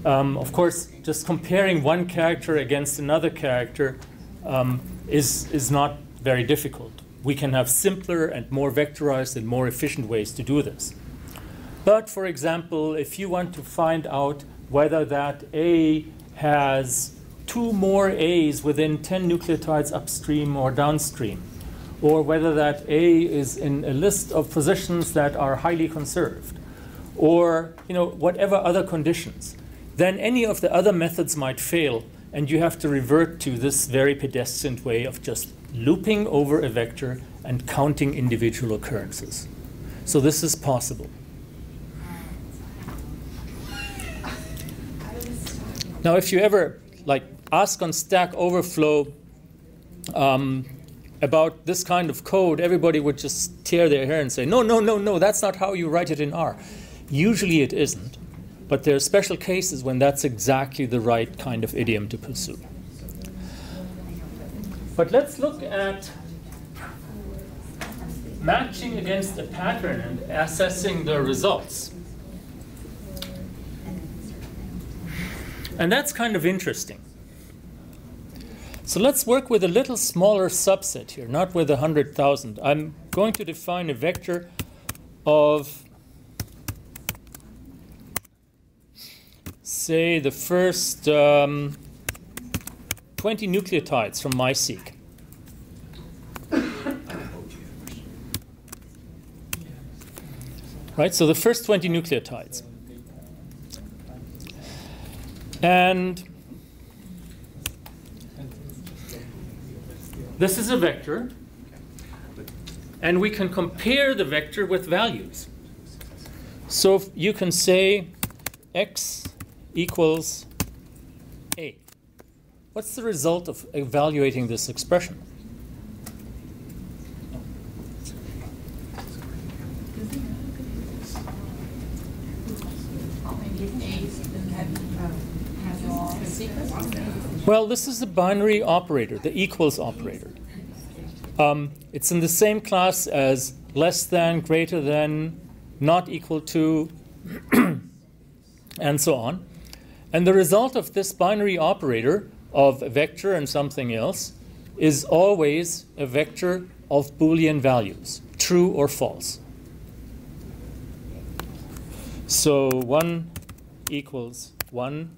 Um, of course, just comparing one character against another character um, is, is not very difficult. We can have simpler and more vectorized and more efficient ways to do this. But for example, if you want to find out whether that A has two more A's within 10 nucleotides upstream or downstream, or whether that A is in a list of positions that are highly conserved, or you know, whatever other conditions, then any of the other methods might fail, and you have to revert to this very pedestrian way of just looping over a vector and counting individual occurrences. So this is possible. Now, if you ever like ask on Stack Overflow um, about this kind of code, everybody would just tear their hair and say, no, no, no, no, that's not how you write it in R. Usually it isn't, but there are special cases when that's exactly the right kind of idiom to pursue. But let's look at matching against a pattern and assessing the results. And that's kind of interesting. So let's work with a little smaller subset here, not with 100,000. I'm going to define a vector of, say, the first um, 20 nucleotides from mySeq. Right, so the first 20 nucleotides. And this is a vector. And we can compare the vector with values. So you can say x equals a. What's the result of evaluating this expression? Well, this is a binary operator, the equals operator. Um, it's in the same class as less than, greater than, not equal to, and so on. And the result of this binary operator of a vector and something else is always a vector of Boolean values, true or false. So 1 equals 1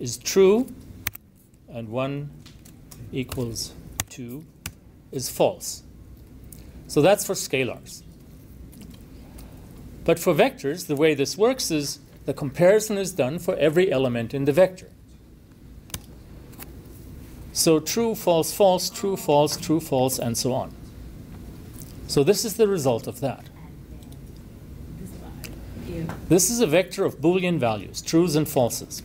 is true, and 1 equals 2 is false. So that's for scalars. But for vectors, the way this works is the comparison is done for every element in the vector. So true, false, false, true, false, true, false, and so on. So this is the result of that. This is a vector of Boolean values, trues and falses.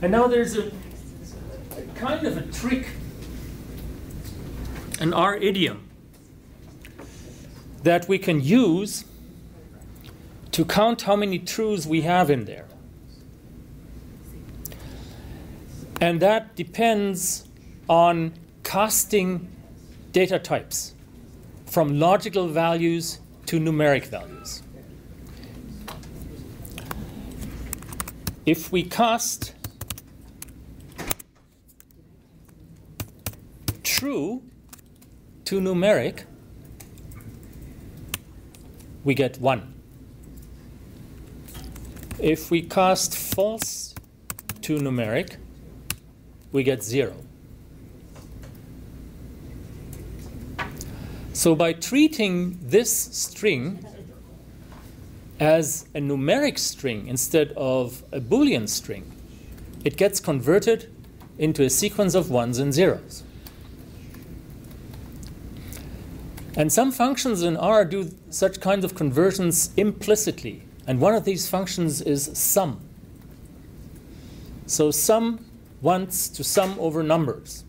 And now there's a, a kind of a trick, an R idiom, that we can use to count how many truths we have in there. And that depends on casting data types from logical values to numeric values. If we cast true to numeric, we get 1. If we cast false to numeric, we get 0. So by treating this string as a numeric string instead of a Boolean string, it gets converted into a sequence of ones and zeros. And some functions in R do such kinds of conversions implicitly. And one of these functions is sum. So sum wants to sum over numbers.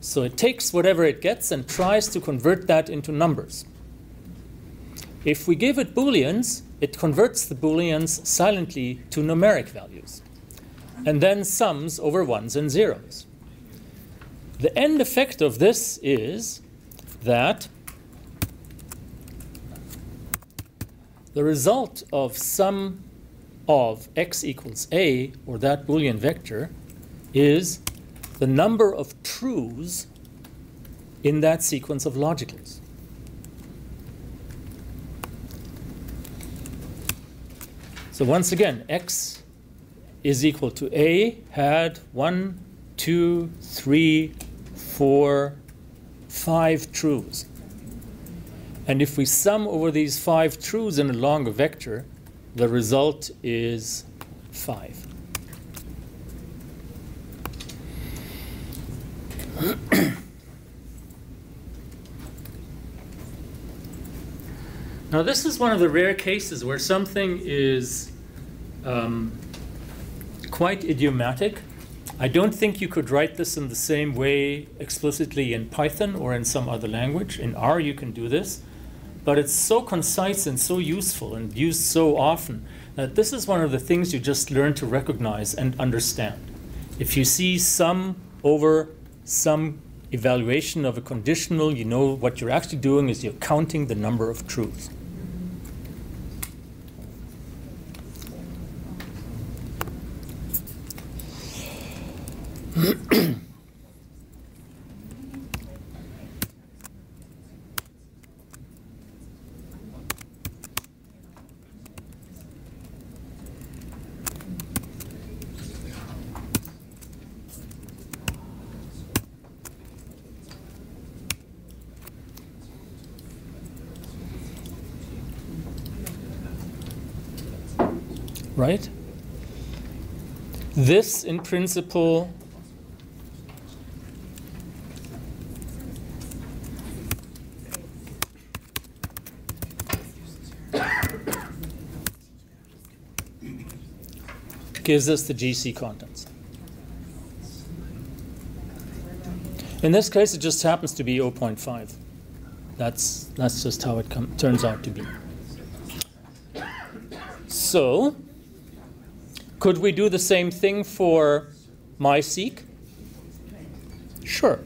So it takes whatever it gets and tries to convert that into numbers. If we give it booleans, it converts the booleans silently to numeric values and then sums over ones and zeros. The end effect of this is that the result of sum of x equals a, or that Boolean vector, is the number of truths in that sequence of logicals. So once again, x is equal to a had one, two, three, four, five truths. And if we sum over these five truths in a longer vector, the result is 5. now, this is one of the rare cases where something is um, quite idiomatic. I don't think you could write this in the same way explicitly in Python or in some other language. In R, you can do this. But it's so concise and so useful and used so often that this is one of the things you just learn to recognize and understand. If you see sum over some evaluation of a conditional, you know what you're actually doing is you're counting the number of truths. right? In principle, gives us the GC contents. In this case, it just happens to be 0.5. That's, that's just how it turns out to be. So, could we do the same thing for mySeq? Sure.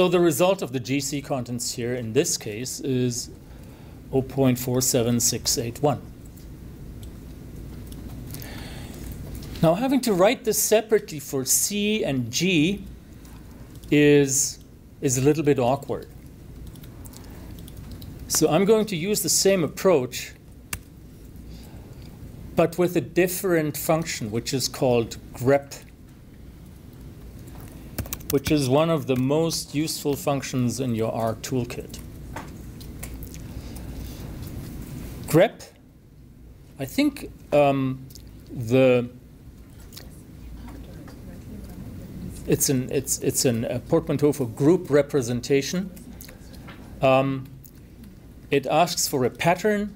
So the result of the GC contents here in this case is 0.47681. Now having to write this separately for C and G is, is a little bit awkward. So I'm going to use the same approach but with a different function which is called grep which is one of the most useful functions in your R toolkit. grep, I think um, the it's an it's it's an, a portmanteau for group representation. Um, it asks for a pattern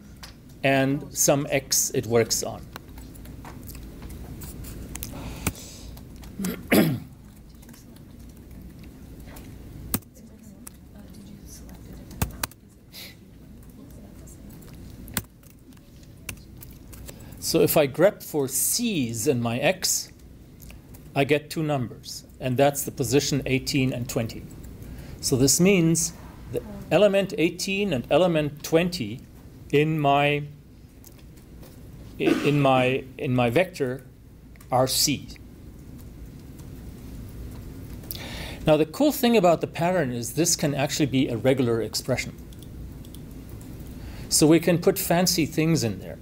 and some x it works on. So if I grep for c's in my x, I get two numbers, and that's the position 18 and 20. So this means the element 18 and element 20 in my in my in my vector are c. Now the cool thing about the pattern is this can actually be a regular expression. So we can put fancy things in there.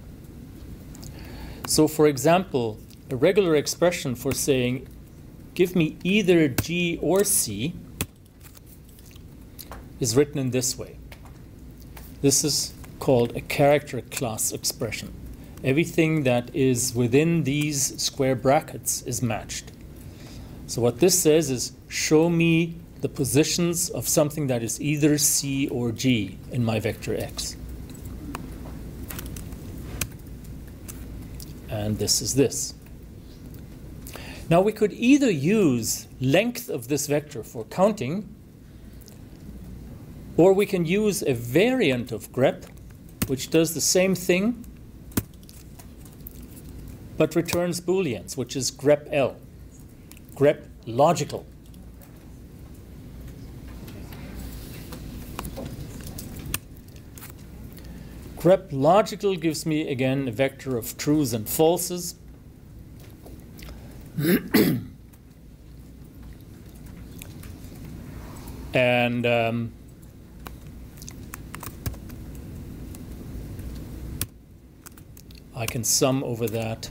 So for example, a regular expression for saying give me either G or C is written in this way. This is called a character class expression. Everything that is within these square brackets is matched. So what this says is show me the positions of something that is either C or G in my vector x. And this is this. Now we could either use length of this vector for counting, or we can use a variant of grep, which does the same thing, but returns booleans, which is grep L, grep logical. Grep logical gives me again a vector of trues and falses. and um, I can sum over that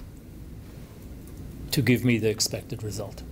to give me the expected result.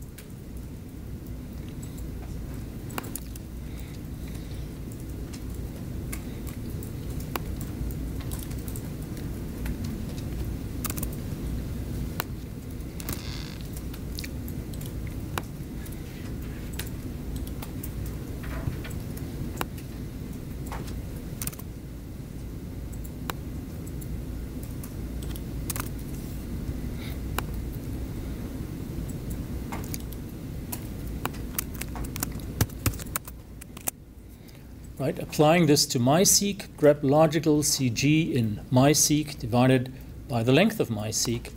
Right? Applying this to mySeq, grep logical CG in mySeq divided by the length of mySeq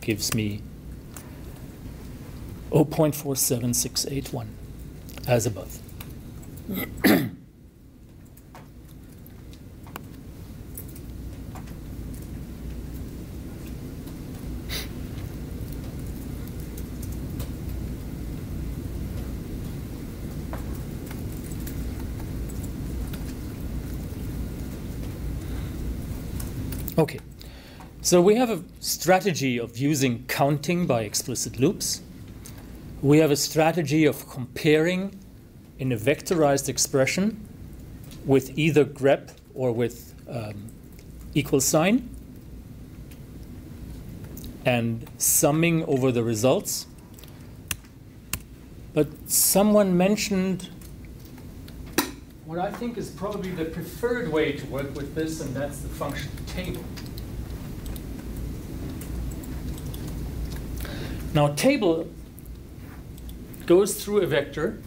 gives me 0.47681 as above. Okay, so we have a strategy of using counting by explicit loops. We have a strategy of comparing in a vectorized expression with either grep or with um, equal sign and summing over the results. But someone mentioned what I think is probably the preferred way to work with this, and that's the function table. Now, table goes through a vector,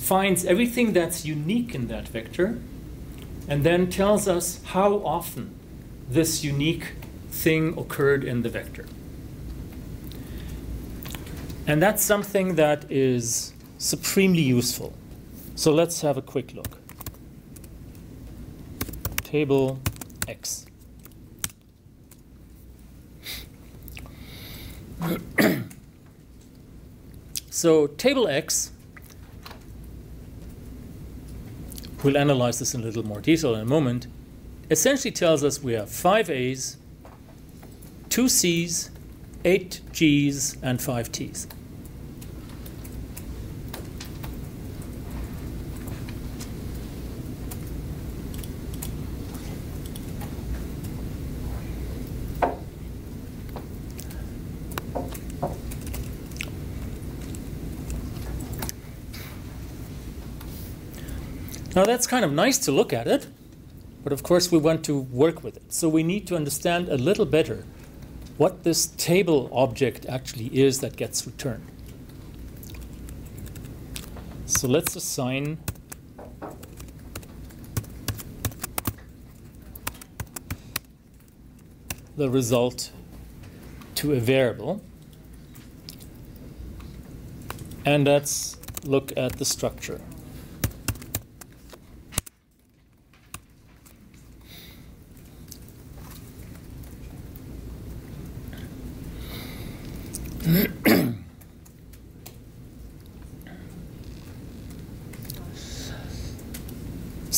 finds everything that's unique in that vector, and then tells us how often this unique thing occurred in the vector. And that's something that is supremely useful. So let's have a quick look. Table X. so table X, we'll analyze this in a little more detail in a moment, essentially tells us we have five A's, two C's, eight G's, and five T's. Now that's kind of nice to look at it, but of course we want to work with it. So we need to understand a little better what this table object actually is that gets returned. So let's assign the result to a variable. And let's look at the structure.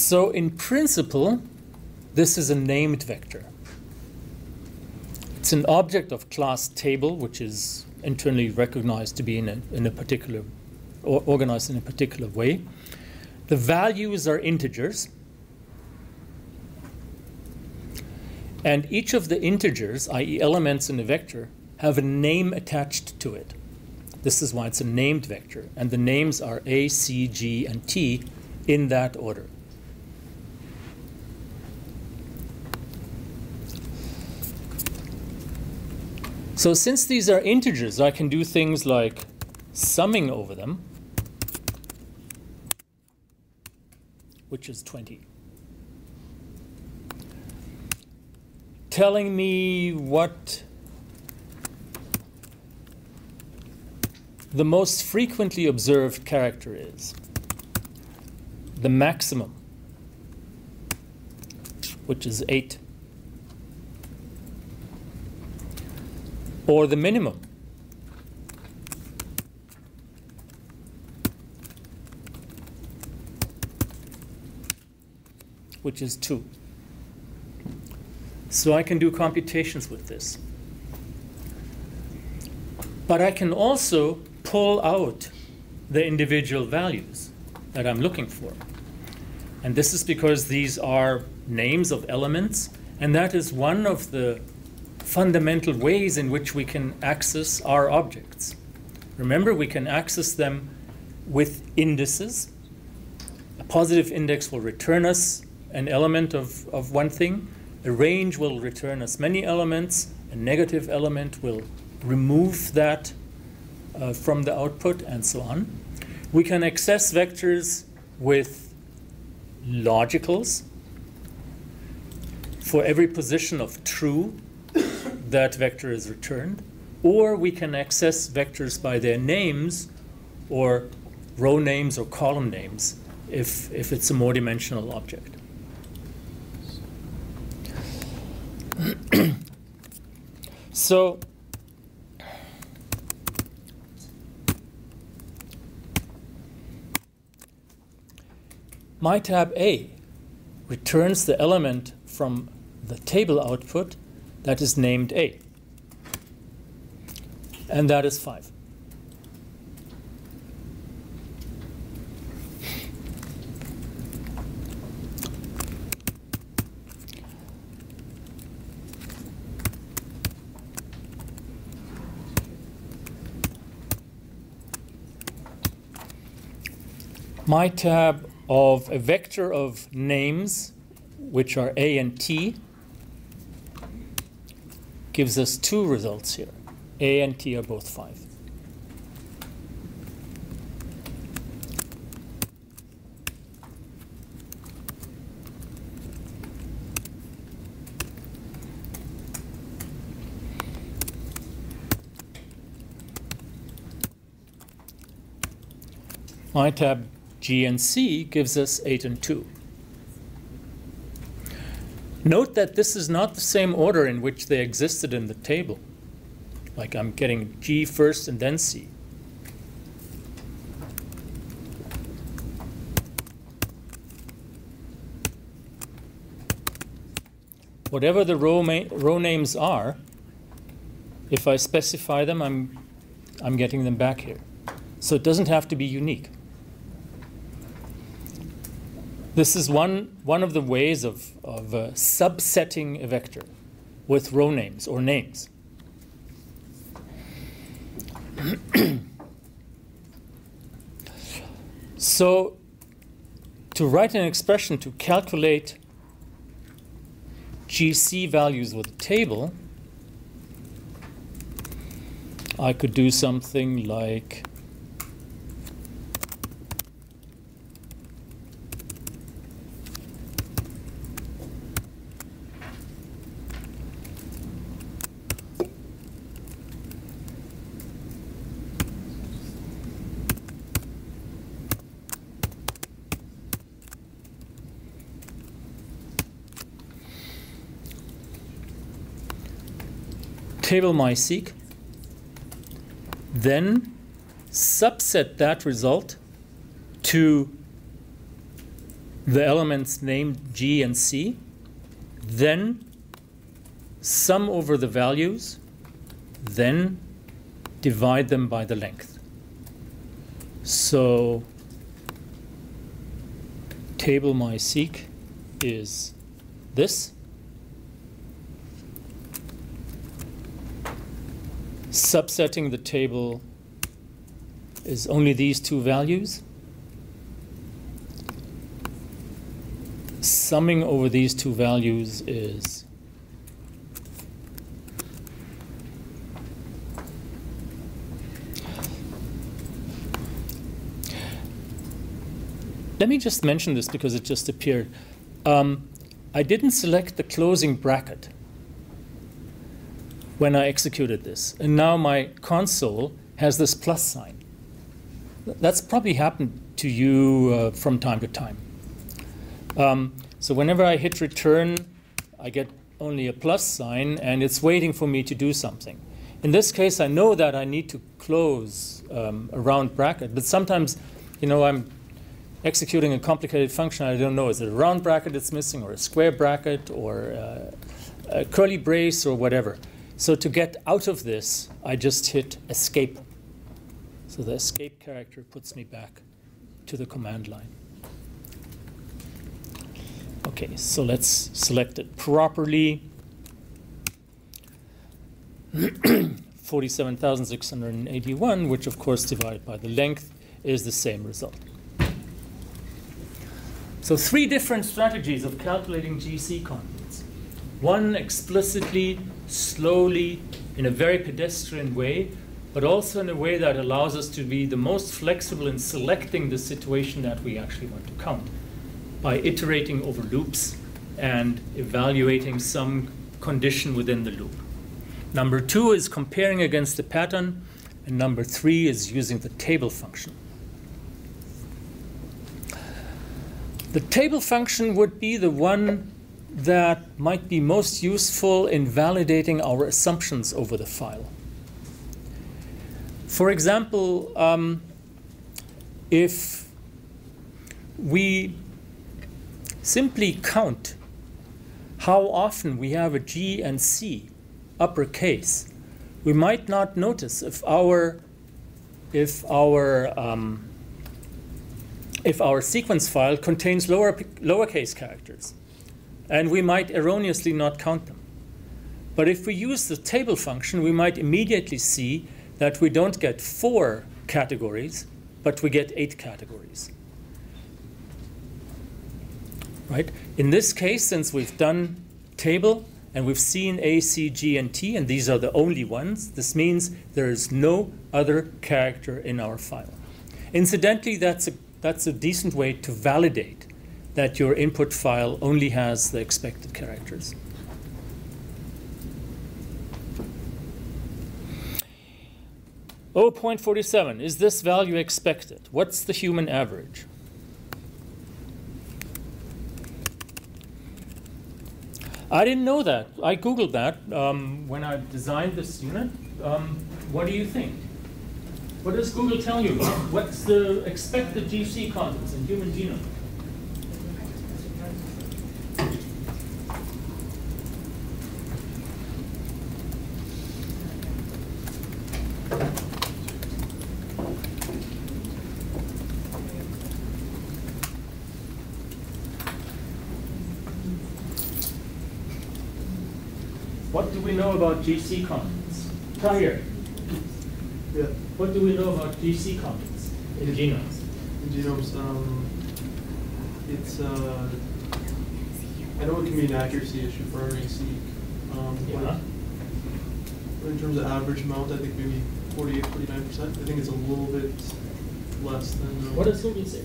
So in principle, this is a named vector. It's an object of class table, which is internally recognized to be in a, in a particular, or organized in a particular way. The values are integers. And each of the integers, i.e., elements in a vector, have a name attached to it. This is why it's a named vector. And the names are A, C, G, and T in that order. So since these are integers, I can do things like summing over them, which is 20. Telling me what the most frequently observed character is. The maximum, which is 8. Or the minimum. Which is 2. So I can do computations with this. But I can also pull out the individual values that I'm looking for. And this is because these are names of elements, and that is one of the fundamental ways in which we can access our objects. Remember, we can access them with indices. A positive index will return us an element of, of one thing, a range will return us many elements, a negative element will remove that uh, from the output, and so on. We can access vectors with logicals. For every position of true, that vector is returned. Or we can access vectors by their names or row names or column names if, if it's a more dimensional object. so my tab A returns the element from the table output that is named A. And that is 5. My tab of a vector of names, which are A and T, gives us two results here. A and T are both 5. My tab G and C gives us 8 and 2. Note that this is not the same order in which they existed in the table. Like I'm getting G first and then C. Whatever the row, row names are, if I specify them, I'm, I'm getting them back here. So it doesn't have to be unique. This is one, one of the ways of, of uh, subsetting a vector with row names or names. so to write an expression to calculate GC values with a table, I could do something like table mySeq, then subset that result to the elements named G and C, then sum over the values, then divide them by the length. So table mySeq is this. Subsetting the table is only these two values. Summing over these two values is Let me just mention this because it just appeared. Um, I didn't select the closing bracket when I executed this. And now my console has this plus sign. That's probably happened to you uh, from time to time. Um, so whenever I hit return, I get only a plus sign, and it's waiting for me to do something. In this case, I know that I need to close um, a round bracket, but sometimes, you know, I'm executing a complicated function, I don't know, is it a round bracket that's missing, or a square bracket, or uh, a curly brace, or whatever. So to get out of this, I just hit escape. So the escape character puts me back to the command line. Okay, so let's select it properly. 47,681, which of course divided by the length is the same result. So three different strategies of calculating GC contents. One explicitly, slowly, in a very pedestrian way, but also in a way that allows us to be the most flexible in selecting the situation that we actually want to count by iterating over loops and evaluating some condition within the loop. Number two is comparing against the pattern, and number three is using the table function. The table function would be the one that might be most useful in validating our assumptions over the file. For example, um, if we simply count how often we have a G and C uppercase, we might not notice if our if our um, if our sequence file contains lower, lowercase characters, and we might erroneously not count them. But if we use the table function, we might immediately see that we don't get four categories, but we get eight categories. Right? In this case, since we've done table and we've seen A, C, G, and T, and these are the only ones, this means there is no other character in our file. Incidentally, that's a that's a decent way to validate that your input file only has the expected characters. Oh, point 47, is this value expected? What's the human average? I didn't know that. I Googled that um, when I designed this unit. Um, what do you think? What does Google tell you? What's the expected GC contents in human genome? About GC contents? Tahir. Yeah. What do we know about GC contents in genomes? In genomes, um, it's, uh, I know it can be an accuracy issue for RNA-seq. Um, yeah. But in terms of average amount, I think maybe 48, 49%. I think it's a little bit less than. Uh, what does Google say?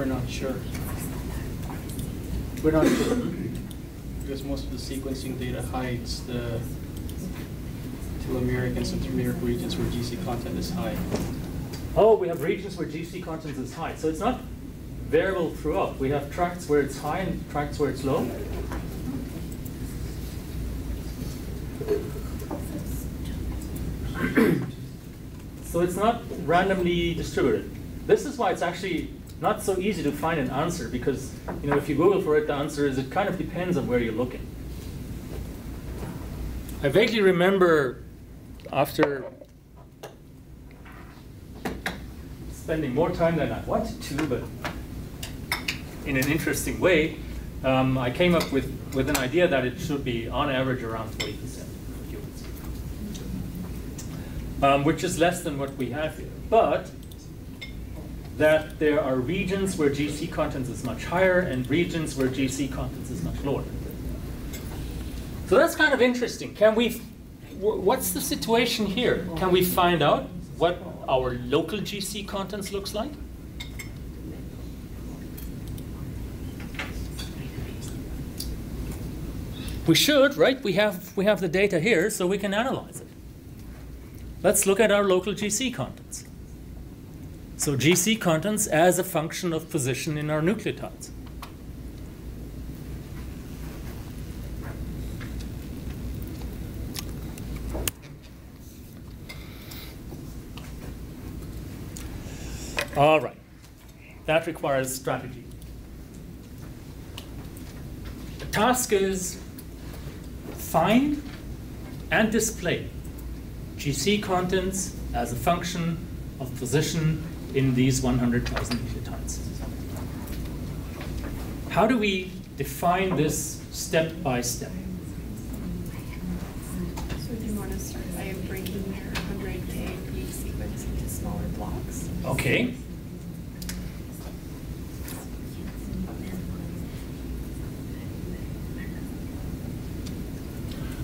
straight answer. Since we're not sure. We're not sure. Because most of the sequencing data hides the telomeric and centromeric regions where GC content is high. Oh, we have regions where GC content is high. So it's not variable throughout. We have tracts where it's high and tracts where it's low. so it's not randomly distributed. This is why it's actually not so easy to find an answer because you know if you Google for it, the answer is it kind of depends on where you're looking. I vaguely remember after spending more time than I wanted to, but in an interesting way, um, I came up with, with an idea that it should be on average around 40% for humans, um, which is less than what we have here. But that there are regions where GC content is much higher and regions where GC content is much lower. So that's kind of interesting. Can we, what's the situation here? Can we find out what our local GC contents looks like? We should, right? We have, we have the data here, so we can analyze it. Let's look at our local GC contents. So GC contents as a function of position in our nucleotides. All right. That requires strategy. The task is find and display GC contents as a function of position in these 100,000 nucleotides. How do we define this step by step? So do you want to start by breaking your 100 kb sequence into smaller blocks? Okay.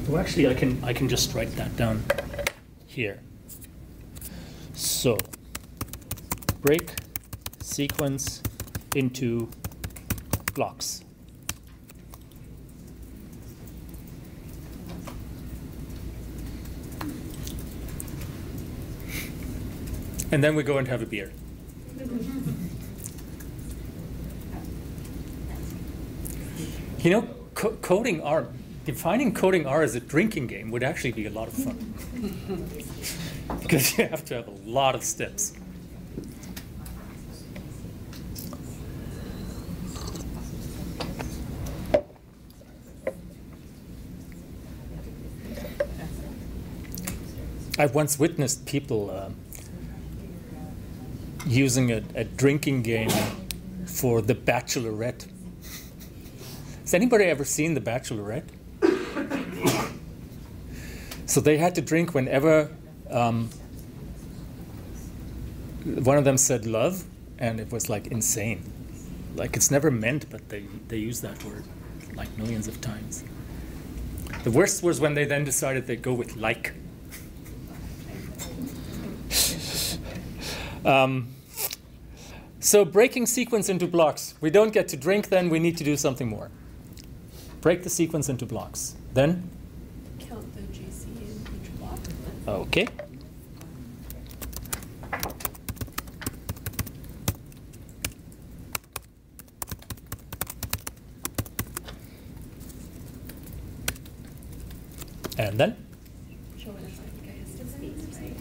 Well, actually, I can I can just write that down here. So, break sequence into blocks. And then we go and have a beer. You know, co coding R, defining coding R as a drinking game would actually be a lot of fun. because you have to have a lot of steps. I once witnessed people uh, using a, a drinking game for The Bachelorette. Has anybody ever seen The Bachelorette? so they had to drink whenever um, one of them said love, and it was like insane. Like it's never meant, but they, they use that word like millions of times. The worst was when they then decided they'd go with like. Um, so breaking sequence into blocks. We don't get to drink then, we need to do something more. Break the sequence into blocks. Then? Count the GC in each block. Okay. And then? Show it as like a histogram, right?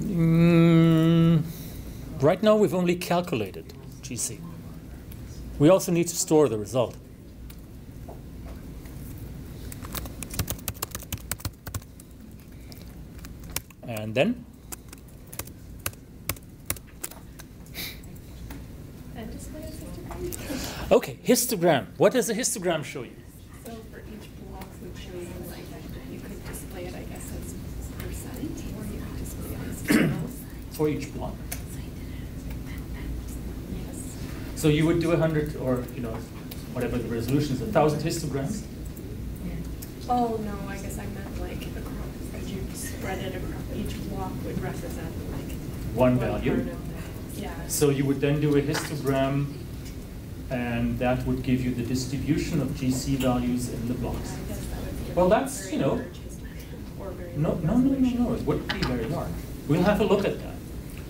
Mm, right now we've only calculated GC. We also need to store the result. And then? And display a histogram. Okay, histogram. What does a histogram show you? So for each block would show you like, you could display it, I guess, as percent, or you could display it as. For each block. Yes. So you would do a hundred or, you know, whatever the resolution is, a thousand histograms? Oh, no, I guess I meant like, across, as you spread it across, each block would represent like. One value. part of Yeah. So you would then do a histogram and that would give you the distribution of GC values in the blocks. Well, that's, you know, no, no, no, no, no, it wouldn't be very large. We'll have a look at that.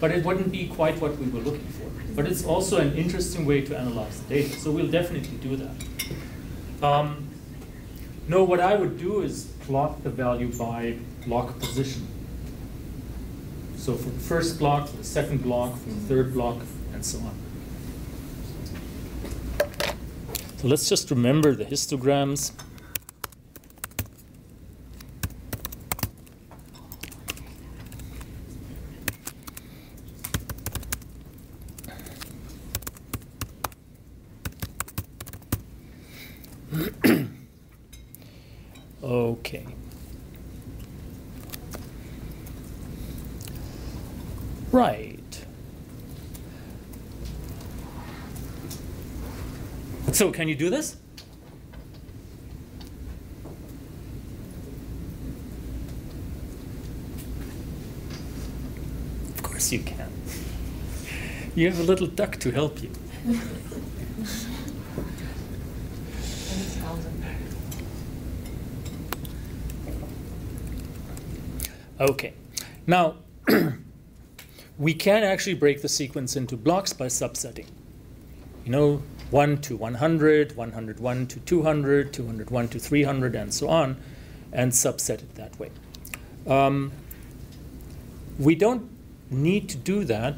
But it wouldn't be quite what we were looking for. But it's also an interesting way to analyze the data, so we'll definitely do that. Um, no, what I would do is plot the value by block position. So for the first block, for the second block, for the third block, and so on. So let's just remember the histograms. okay. Right. So can you do this? Of course you can. You have a little duck to help you. Okay. Now, we can actually break the sequence into blocks by subsetting. You know, 1 to 100, 101 to 200, 201 to 300, and so on, and subset it that way. Um, we don't need to do that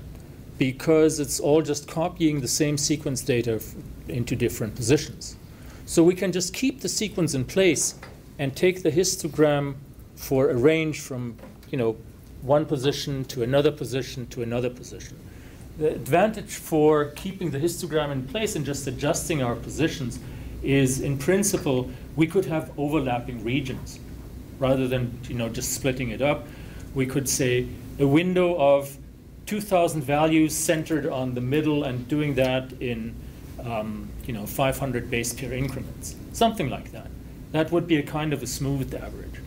because it's all just copying the same sequence data into different positions. So we can just keep the sequence in place and take the histogram for a range from, you know, one position to another position to another position. The advantage for keeping the histogram in place and just adjusting our positions is, in principle, we could have overlapping regions rather than you know just splitting it up. We could say a window of 2,000 values centered on the middle and doing that in um, you know 500 base pair increments, something like that. That would be a kind of a smoothed average.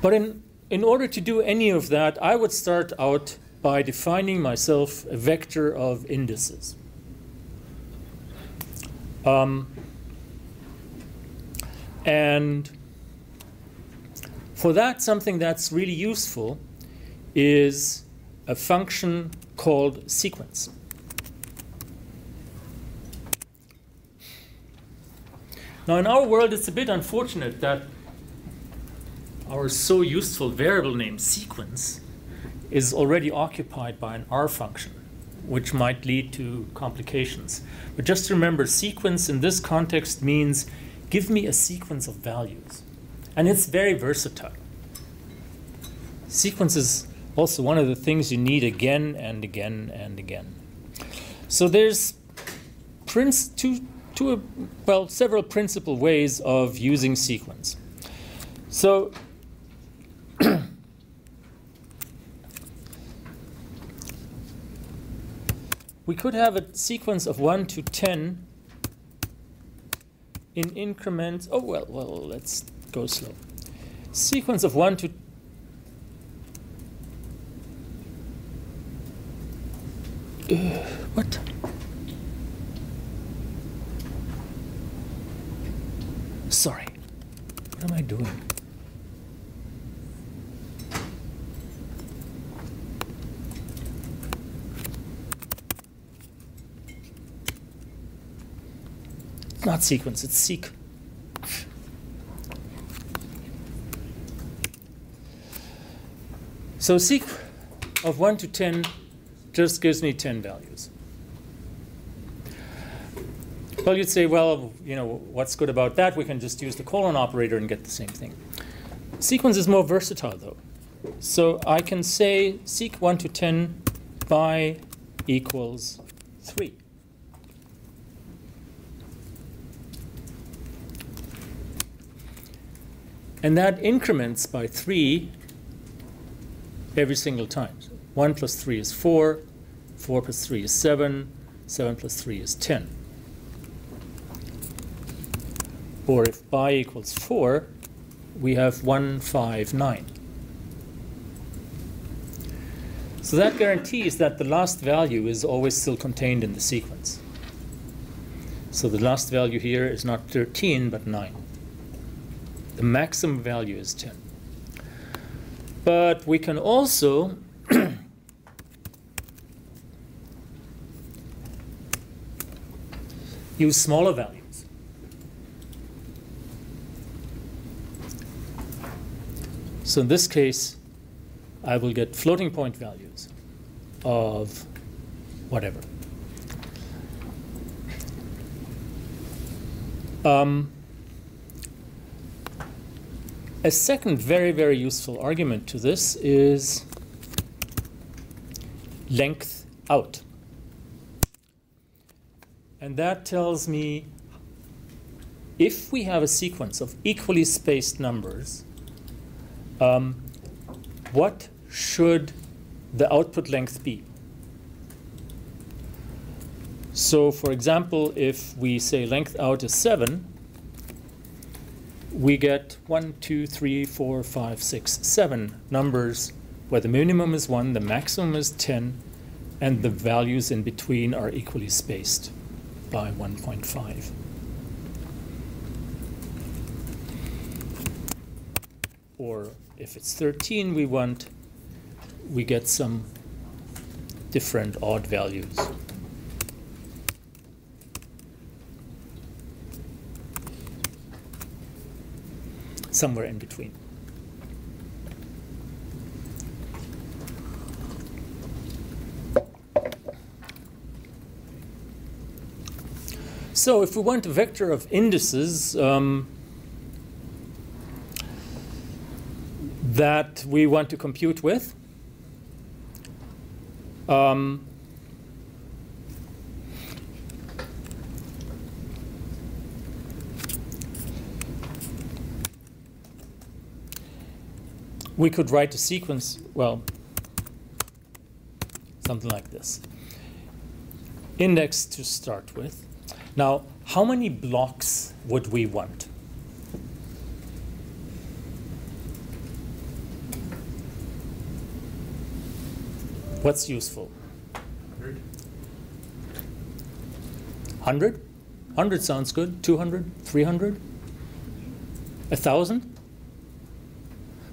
But in, in order to do any of that, I would start out by defining myself a vector of indices. Um, and for that, something that's really useful is a function called sequence. Now, in our world, it's a bit unfortunate that our so useful variable name sequence is already occupied by an R function, which might lead to complications. But just remember, sequence in this context means give me a sequence of values. And it's very versatile. Sequence is also one of the things you need again and again and again. So there's prince two, two, well, several principal ways of using sequence. So we could have a sequence of 1 to 10 in increments. Oh, well, well, let's go slow. Sequence of 1 to uh, what? Sorry. What am I doing? Not sequence, it's seq. So seq of 1 to 10 just gives me 10 values. Well, you'd say, well, you know, what's good about that? We can just use the colon operator and get the same thing. Sequence is more versatile, though. So I can say seq 1 to 10 by equals 3. And that increments by 3 every single time. 1 plus 3 is 4, 4 plus 3 is 7, 7 plus 3 is 10. Or if by equals 4, we have 1, 5, 9. So that guarantees that the last value is always still contained in the sequence. So the last value here is not 13, but 9. The maximum value is 10. But we can also use smaller values. So in this case, I will get floating point values of whatever. Um, a second very, very useful argument to this is length out. And that tells me if we have a sequence of equally spaced numbers, um, what should the output length be? So for example, if we say length out is 7, we get 1, 2, 3, 4, 5, 6, 7 numbers where the minimum is 1, the maximum is 10, and the values in between are equally spaced by 1.5. Or if it's 13 we want, we get some different odd values. Somewhere in between. So if we want a vector of indices um, that we want to compute with, um, we could write a sequence, well, something like this. Index to start with. Now, how many blocks would we want? What's useful? 100. 100? 100 sounds good. 200? 300? 1,000?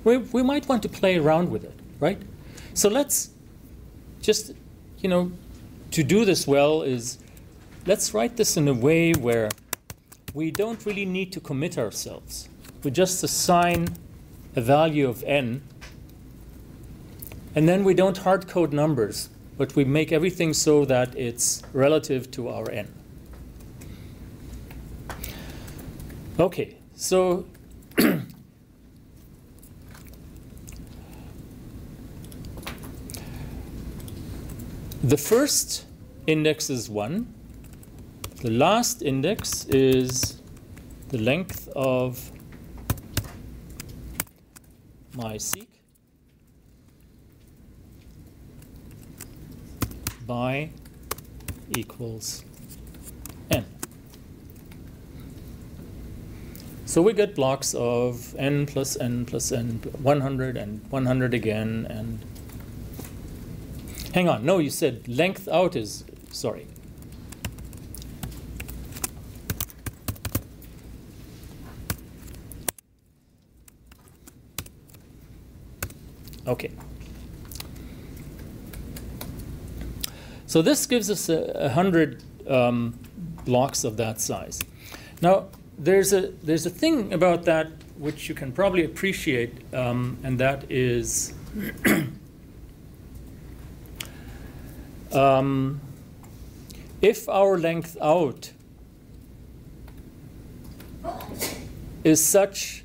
We, we might want to play around with it, right? So let's just, you know, to do this well is let's write this in a way where we don't really need to commit ourselves. We just assign a value of n, and then we don't hard code numbers, but we make everything so that it's relative to our n. Okay, so the first index is 1. The last index is the length of mySeq by equals n. So we get blocks of n plus n plus n, 100 and 100 again, and hang on, no, you said length out is, sorry, Okay. So this gives us a, a hundred um, blocks of that size. Now, there's a there's a thing about that which you can probably appreciate, um, and that is um, if our length out is such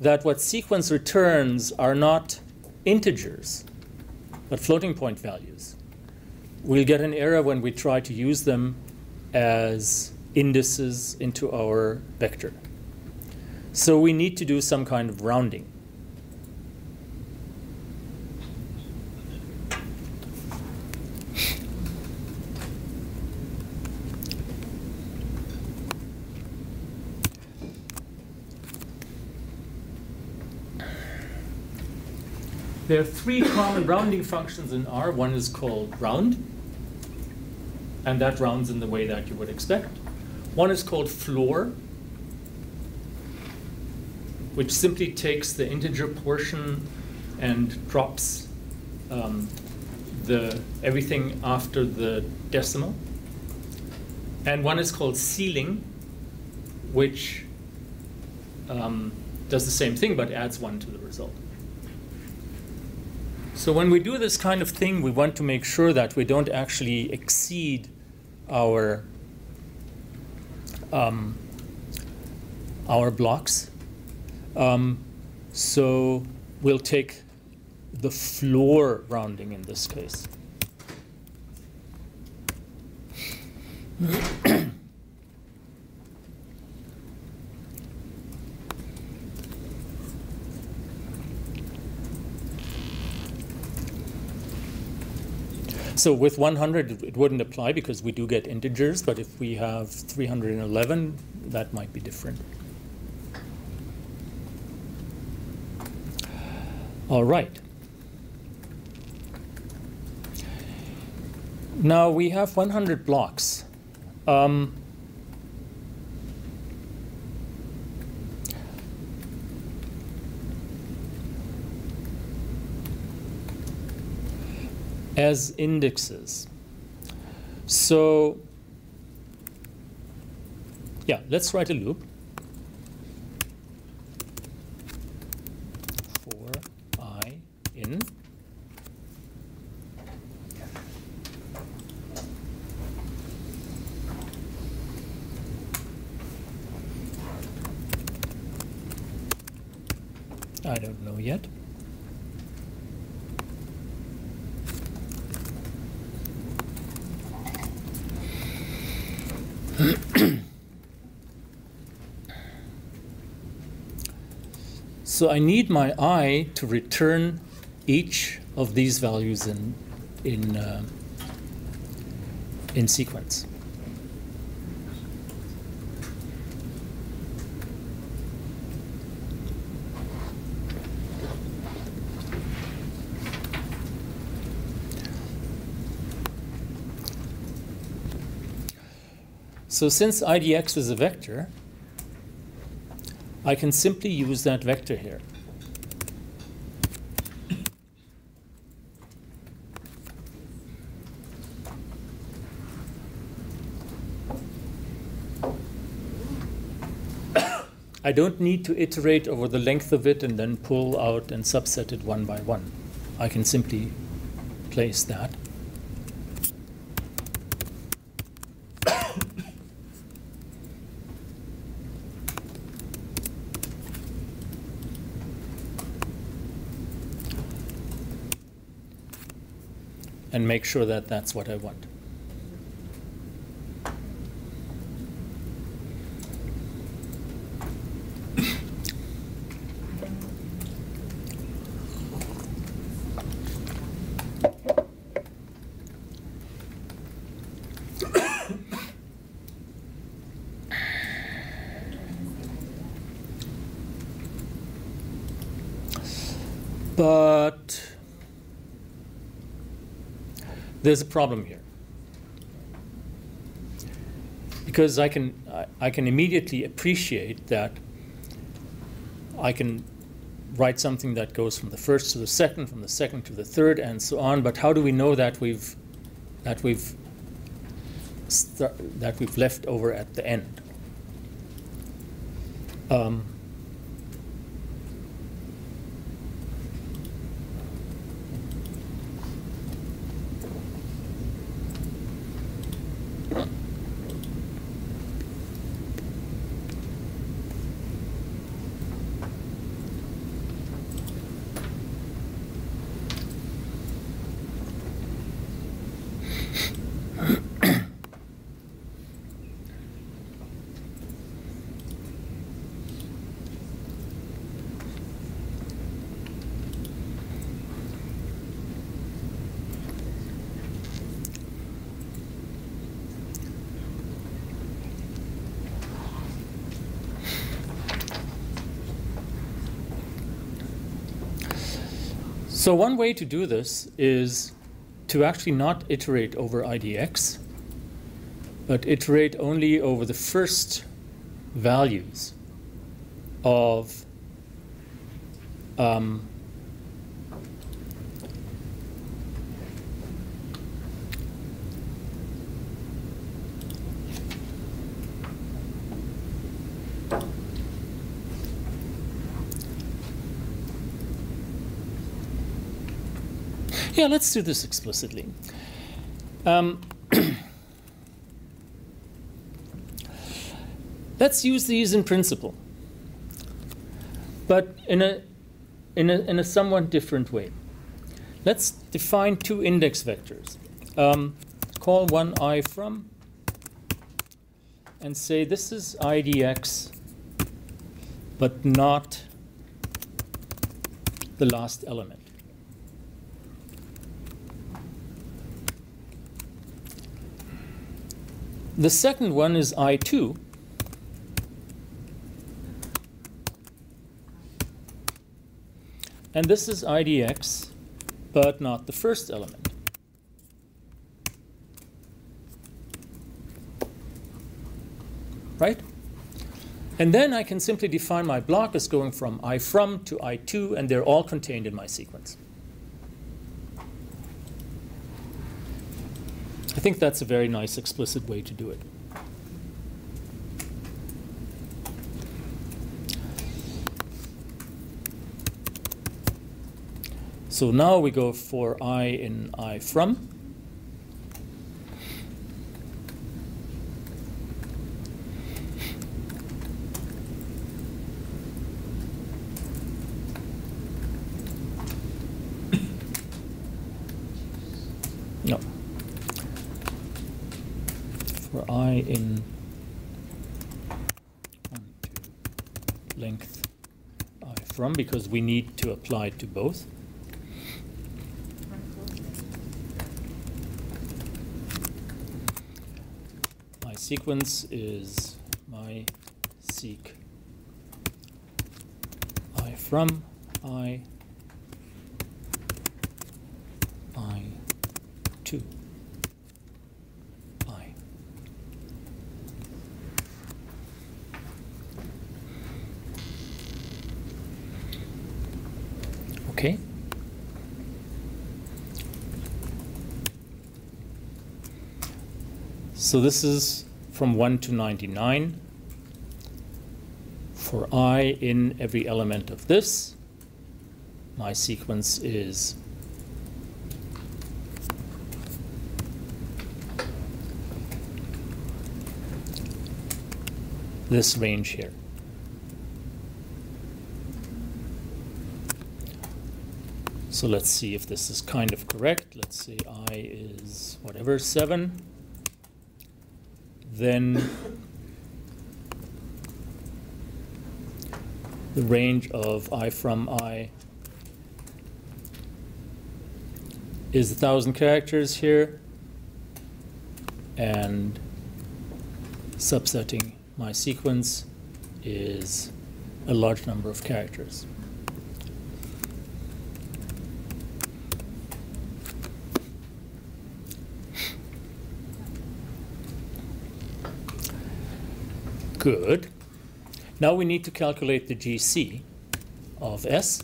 that what sequence returns are not integers, but floating point values. We'll get an error when we try to use them as indices into our vector. So we need to do some kind of rounding. There are three common rounding functions in R. One is called round, and that rounds in the way that you would expect. One is called floor, which simply takes the integer portion and drops um, the everything after the decimal. And one is called ceiling, which um, does the same thing but adds one to the result. So when we do this kind of thing, we want to make sure that we don't actually exceed our um, our blocks. Um, so we'll take the floor rounding in this case. So with 100, it wouldn't apply because we do get integers, but if we have 311, that might be different. All right. Now we have 100 blocks. Um, as indexes. So, yeah, let's write a loop. For i in I don't know yet. So I need my i to return each of these values in in uh, in sequence. So since idx is a vector, I can simply use that vector here. I don't need to iterate over the length of it and then pull out and subset it one by one. I can simply place that. And make sure that that's what I want. But there's a problem here. Because I can, I can immediately appreciate that I can write something that goes from the first to the second, from the second to the third, and so on. But how do we know that we've that we've that we've left over at the end? Um, So one way to do this is to actually not iterate over IDX, but iterate only over the first values of um, Yeah, let's do this explicitly. Um, let's use these in principle, but in a, in a, in a somewhat different way. Let's define two index vectors. Um, call one i from and say this is idx, but not the last element. The second one is I2. And this is IDX, but not the first element. Right? And then I can simply define my block as going from I from to I2, and they're all contained in my sequence. I think that's a very nice explicit way to do it. So now we go for i in i from. No. For i in one, two, length i from, because we need to apply to both. My sequence is my seek i from i to i. Okay. So this is from 1 to 99 for i in every element of this. My sequence is this range here. So let's see if this is kind of correct. Let's say i is whatever, 7. Then the range of i from i is a 1,000 characters here. And subsetting my sequence is a large number of characters. Good. Now we need to calculate the GC of S.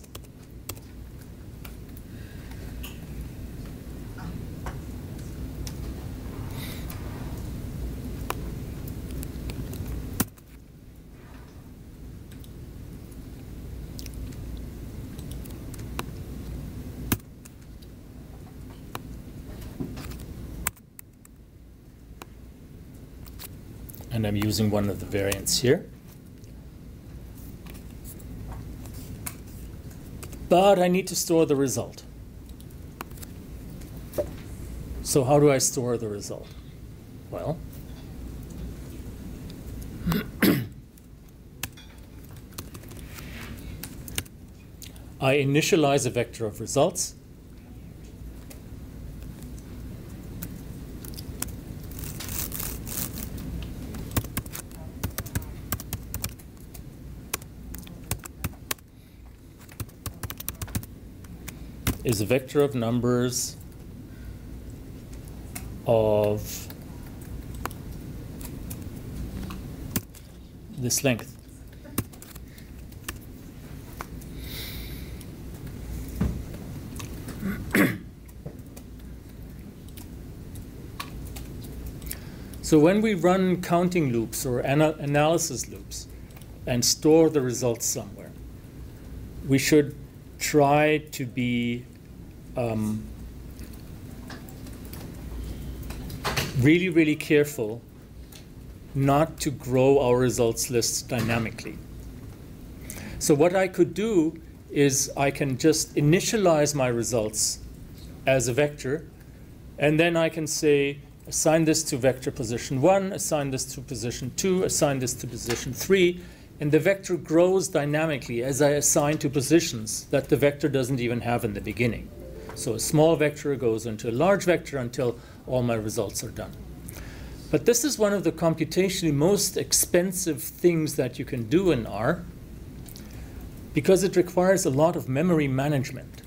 I'm using one of the variants here. But I need to store the result. So how do I store the result? Well, I initialize a vector of results vector of numbers of this length. so when we run counting loops or ana analysis loops and store the results somewhere, we should try to be um, really, really careful not to grow our results lists dynamically. So what I could do is I can just initialize my results as a vector, and then I can say, assign this to vector position 1, assign this to position 2, assign this to position 3, and the vector grows dynamically as I assign to positions that the vector doesn't even have in the beginning. So a small vector goes into a large vector until all my results are done. But this is one of the computationally most expensive things that you can do in R because it requires a lot of memory management.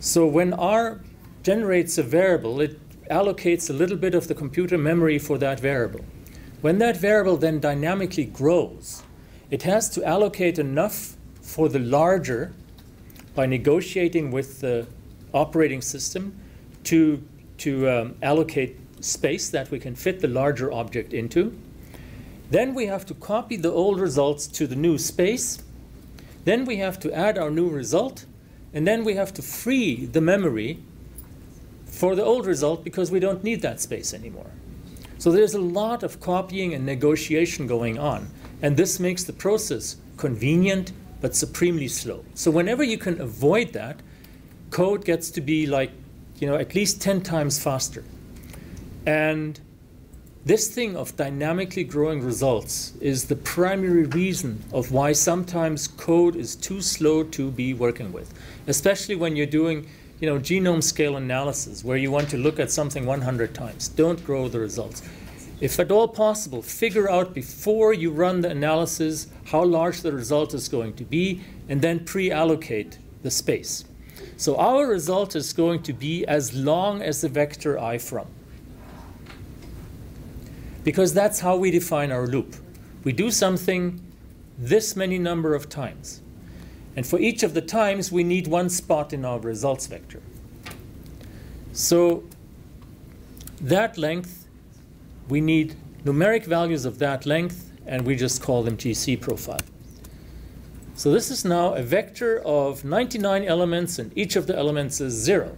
So when R generates a variable, it allocates a little bit of the computer memory for that variable. When that variable then dynamically grows, it has to allocate enough for the larger by negotiating with the operating system to, to um, allocate space that we can fit the larger object into. Then we have to copy the old results to the new space. Then we have to add our new result. And then we have to free the memory for the old result because we don't need that space anymore. So there's a lot of copying and negotiation going on. And this makes the process convenient but supremely slow. So whenever you can avoid that, code gets to be like, you know, at least 10 times faster. And this thing of dynamically growing results is the primary reason of why sometimes code is too slow to be working with, especially when you're doing you know, genome scale analysis where you want to look at something 100 times. Don't grow the results. If at all possible, figure out before you run the analysis how large the result is going to be and then pre-allocate the space. So our result is going to be as long as the vector i from because that's how we define our loop. We do something this many number of times. And for each of the times, we need one spot in our results vector. So that length, we need numeric values of that length, and we just call them GC profile. So this is now a vector of 99 elements, and each of the elements is 0.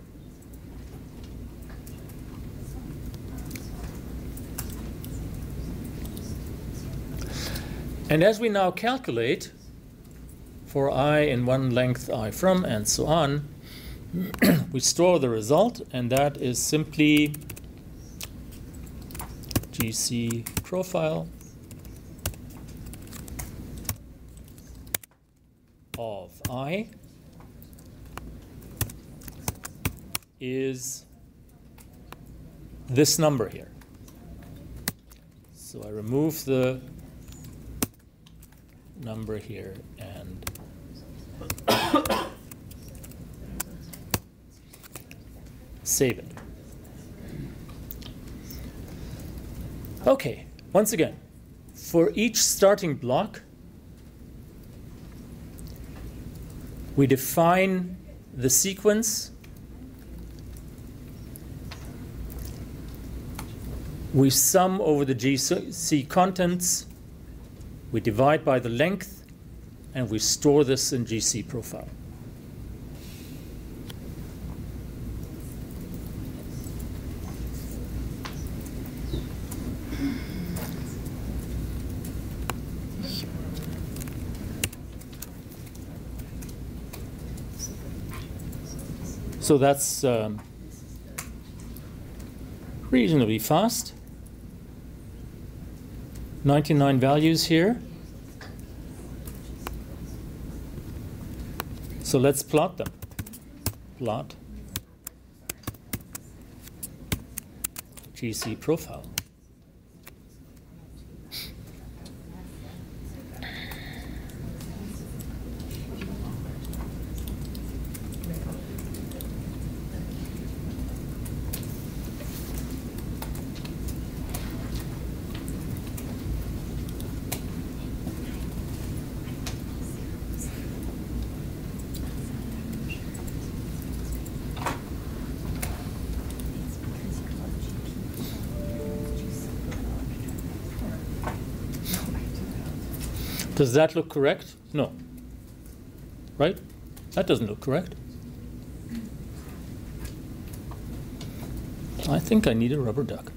And as we now calculate for i in one length i from and so on, we store the result, and that is simply GC profile of i is this number here. So I remove the number here and save it. Okay, once again, for each starting block, we define the sequence. We sum over the GC contents we divide by the length, and we store this in GC profile. So that's um, reasonably fast. 99 values here. So let's plot them. Plot GC profile. Does that look correct? No. Right? That doesn't look correct. I think I need a rubber duck.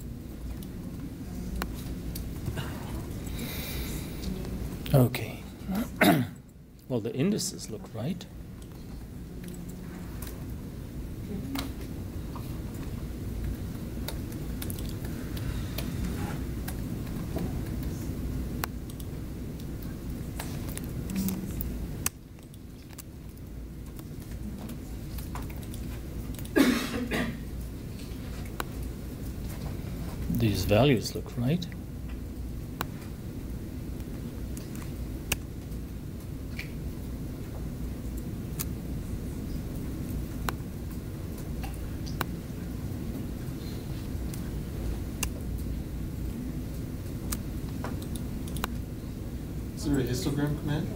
Okay. well, the indices look right. These values look right. Is there a histogram command?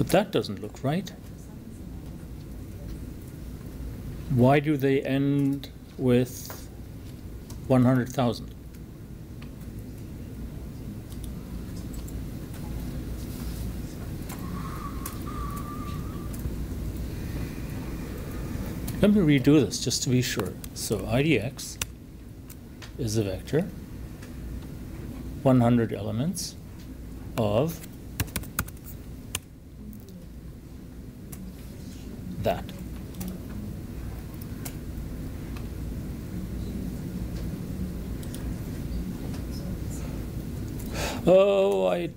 But that doesn't look right. Why do they end with 100,000? Let me redo this just to be sure. So IDX is a vector, 100 elements of that. Oh, I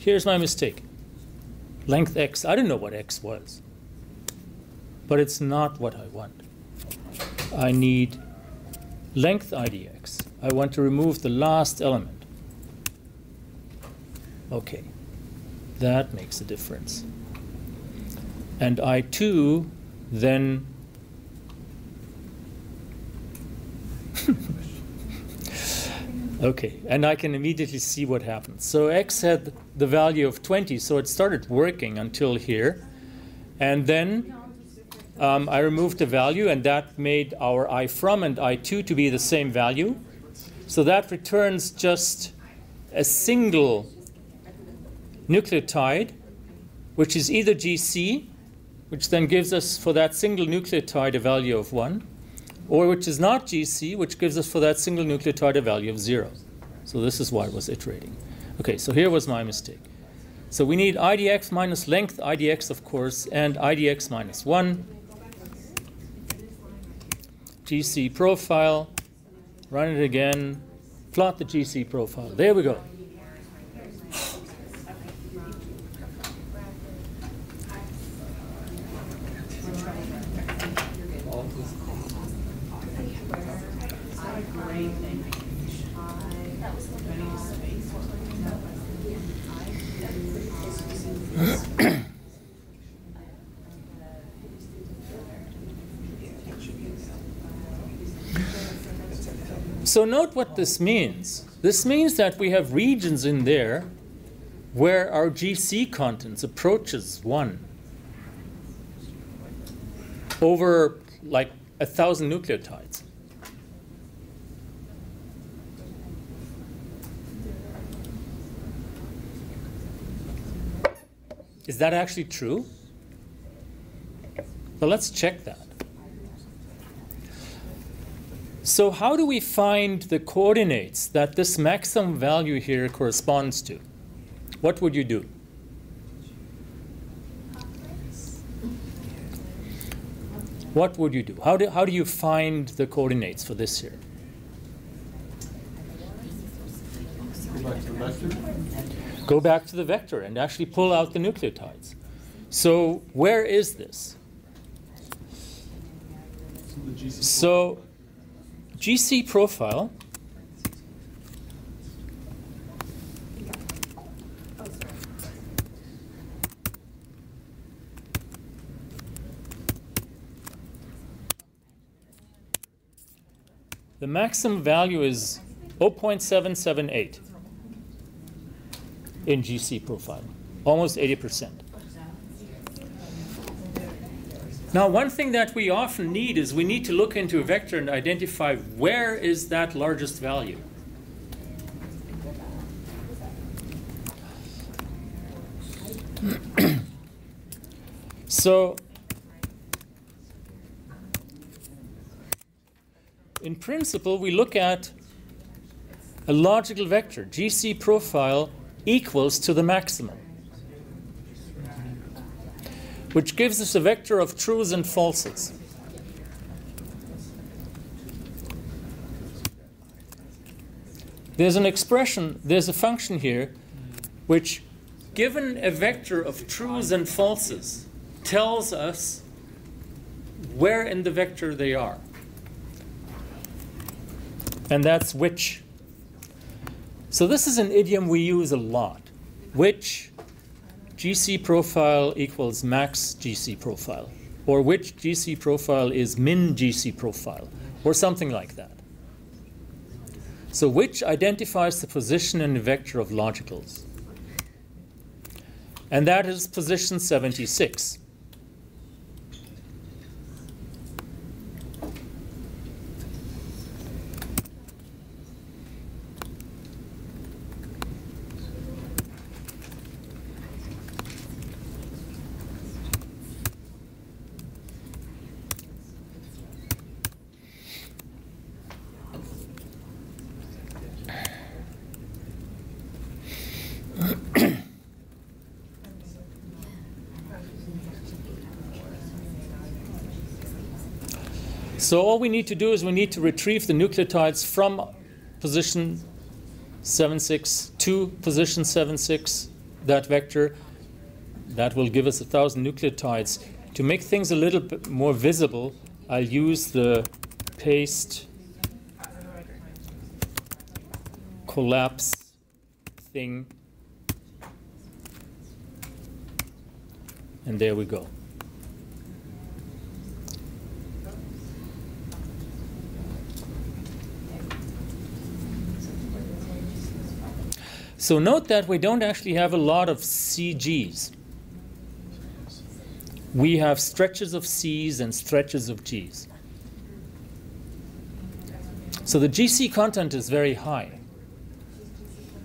here's my mistake. Length x. I didn't know what x was. But it's not what I want. I need length idx. I want to remove the last element. Okay. That makes a difference. And I2 then Okay, and I can immediately see what happens. So x had the value of 20, so it started working until here. And then um, I removed the value, and that made our i from and i2 to be the same value. So that returns just a single nucleotide, which is either GC, which then gives us for that single nucleotide a value of 1, or which is not GC, which gives us for that single nucleotide a value of 0. So this is why it was iterating. Okay, so here was my mistake. So we need IDX minus length IDX, of course, and IDX minus 1. GC profile, run it again, plot the GC profile. There we go. So note what this means. This means that we have regions in there where our GC contents approaches 1 over like a thousand nucleotides. Is that actually true? Well, let's check that. So how do we find the coordinates that this maximum value here corresponds to? What would you do? What would you do? How do, how do you find the coordinates for this here? Go back to the vector. And actually pull out the nucleotides. So where is this? So GC profile the maximum value is 0.778 in GC profile, almost 80%. Now, one thing that we often need is we need to look into a vector and identify where is that largest value. so, in principle, we look at a logical vector, GC profile equals to the maximum, which gives us a vector of truths and falses. There's an expression, there's a function here, which, given a vector of truths and falses, tells us where in the vector they are. And that's which. So this is an idiom we use a lot. Which GC profile equals max GC profile, or which GC profile is min GC profile, or something like that. So which identifies the position in the vector of logicals. And that is position 76. So all we need to do is we need to retrieve the nucleotides from position 76 to position 76, that vector. That will give us a thousand nucleotides. To make things a little bit more visible, I'll use the paste collapse thing. And there we go. So note that we don't actually have a lot of CGs. We have stretches of Cs and stretches of Gs. So the GC content is very high.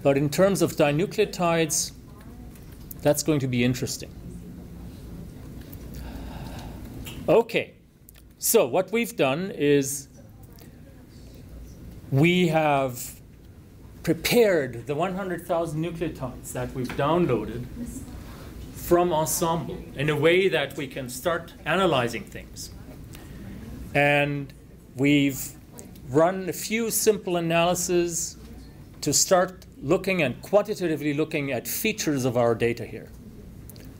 But in terms of dinucleotides, that's going to be interesting. Okay, so what we've done is we have prepared the 100,000 nucleotides that we've downloaded from Ensembl in a way that we can start analyzing things. And we've run a few simple analyses to start looking and quantitatively looking at features of our data here.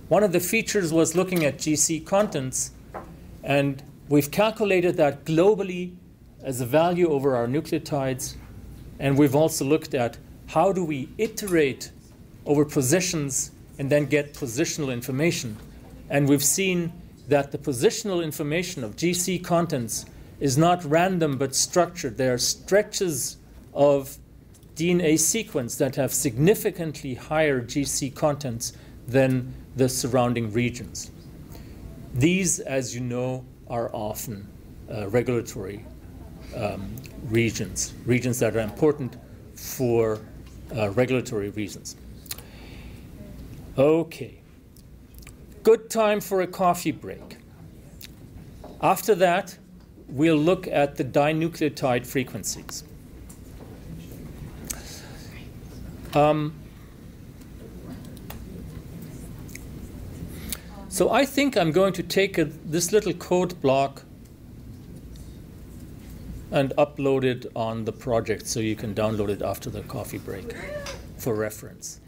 One of the features was looking at GC contents, and we've calculated that globally as a value over our nucleotides and we've also looked at how do we iterate over positions and then get positional information. And we've seen that the positional information of GC contents is not random but structured. There are stretches of DNA sequence that have significantly higher GC contents than the surrounding regions. These, as you know, are often uh, regulatory um, regions, regions that are important for uh, regulatory reasons. Okay, good time for a coffee break. After that, we'll look at the dinucleotide frequencies. Um, so I think I'm going to take a, this little code block and upload it on the project so you can download it after the coffee break for reference.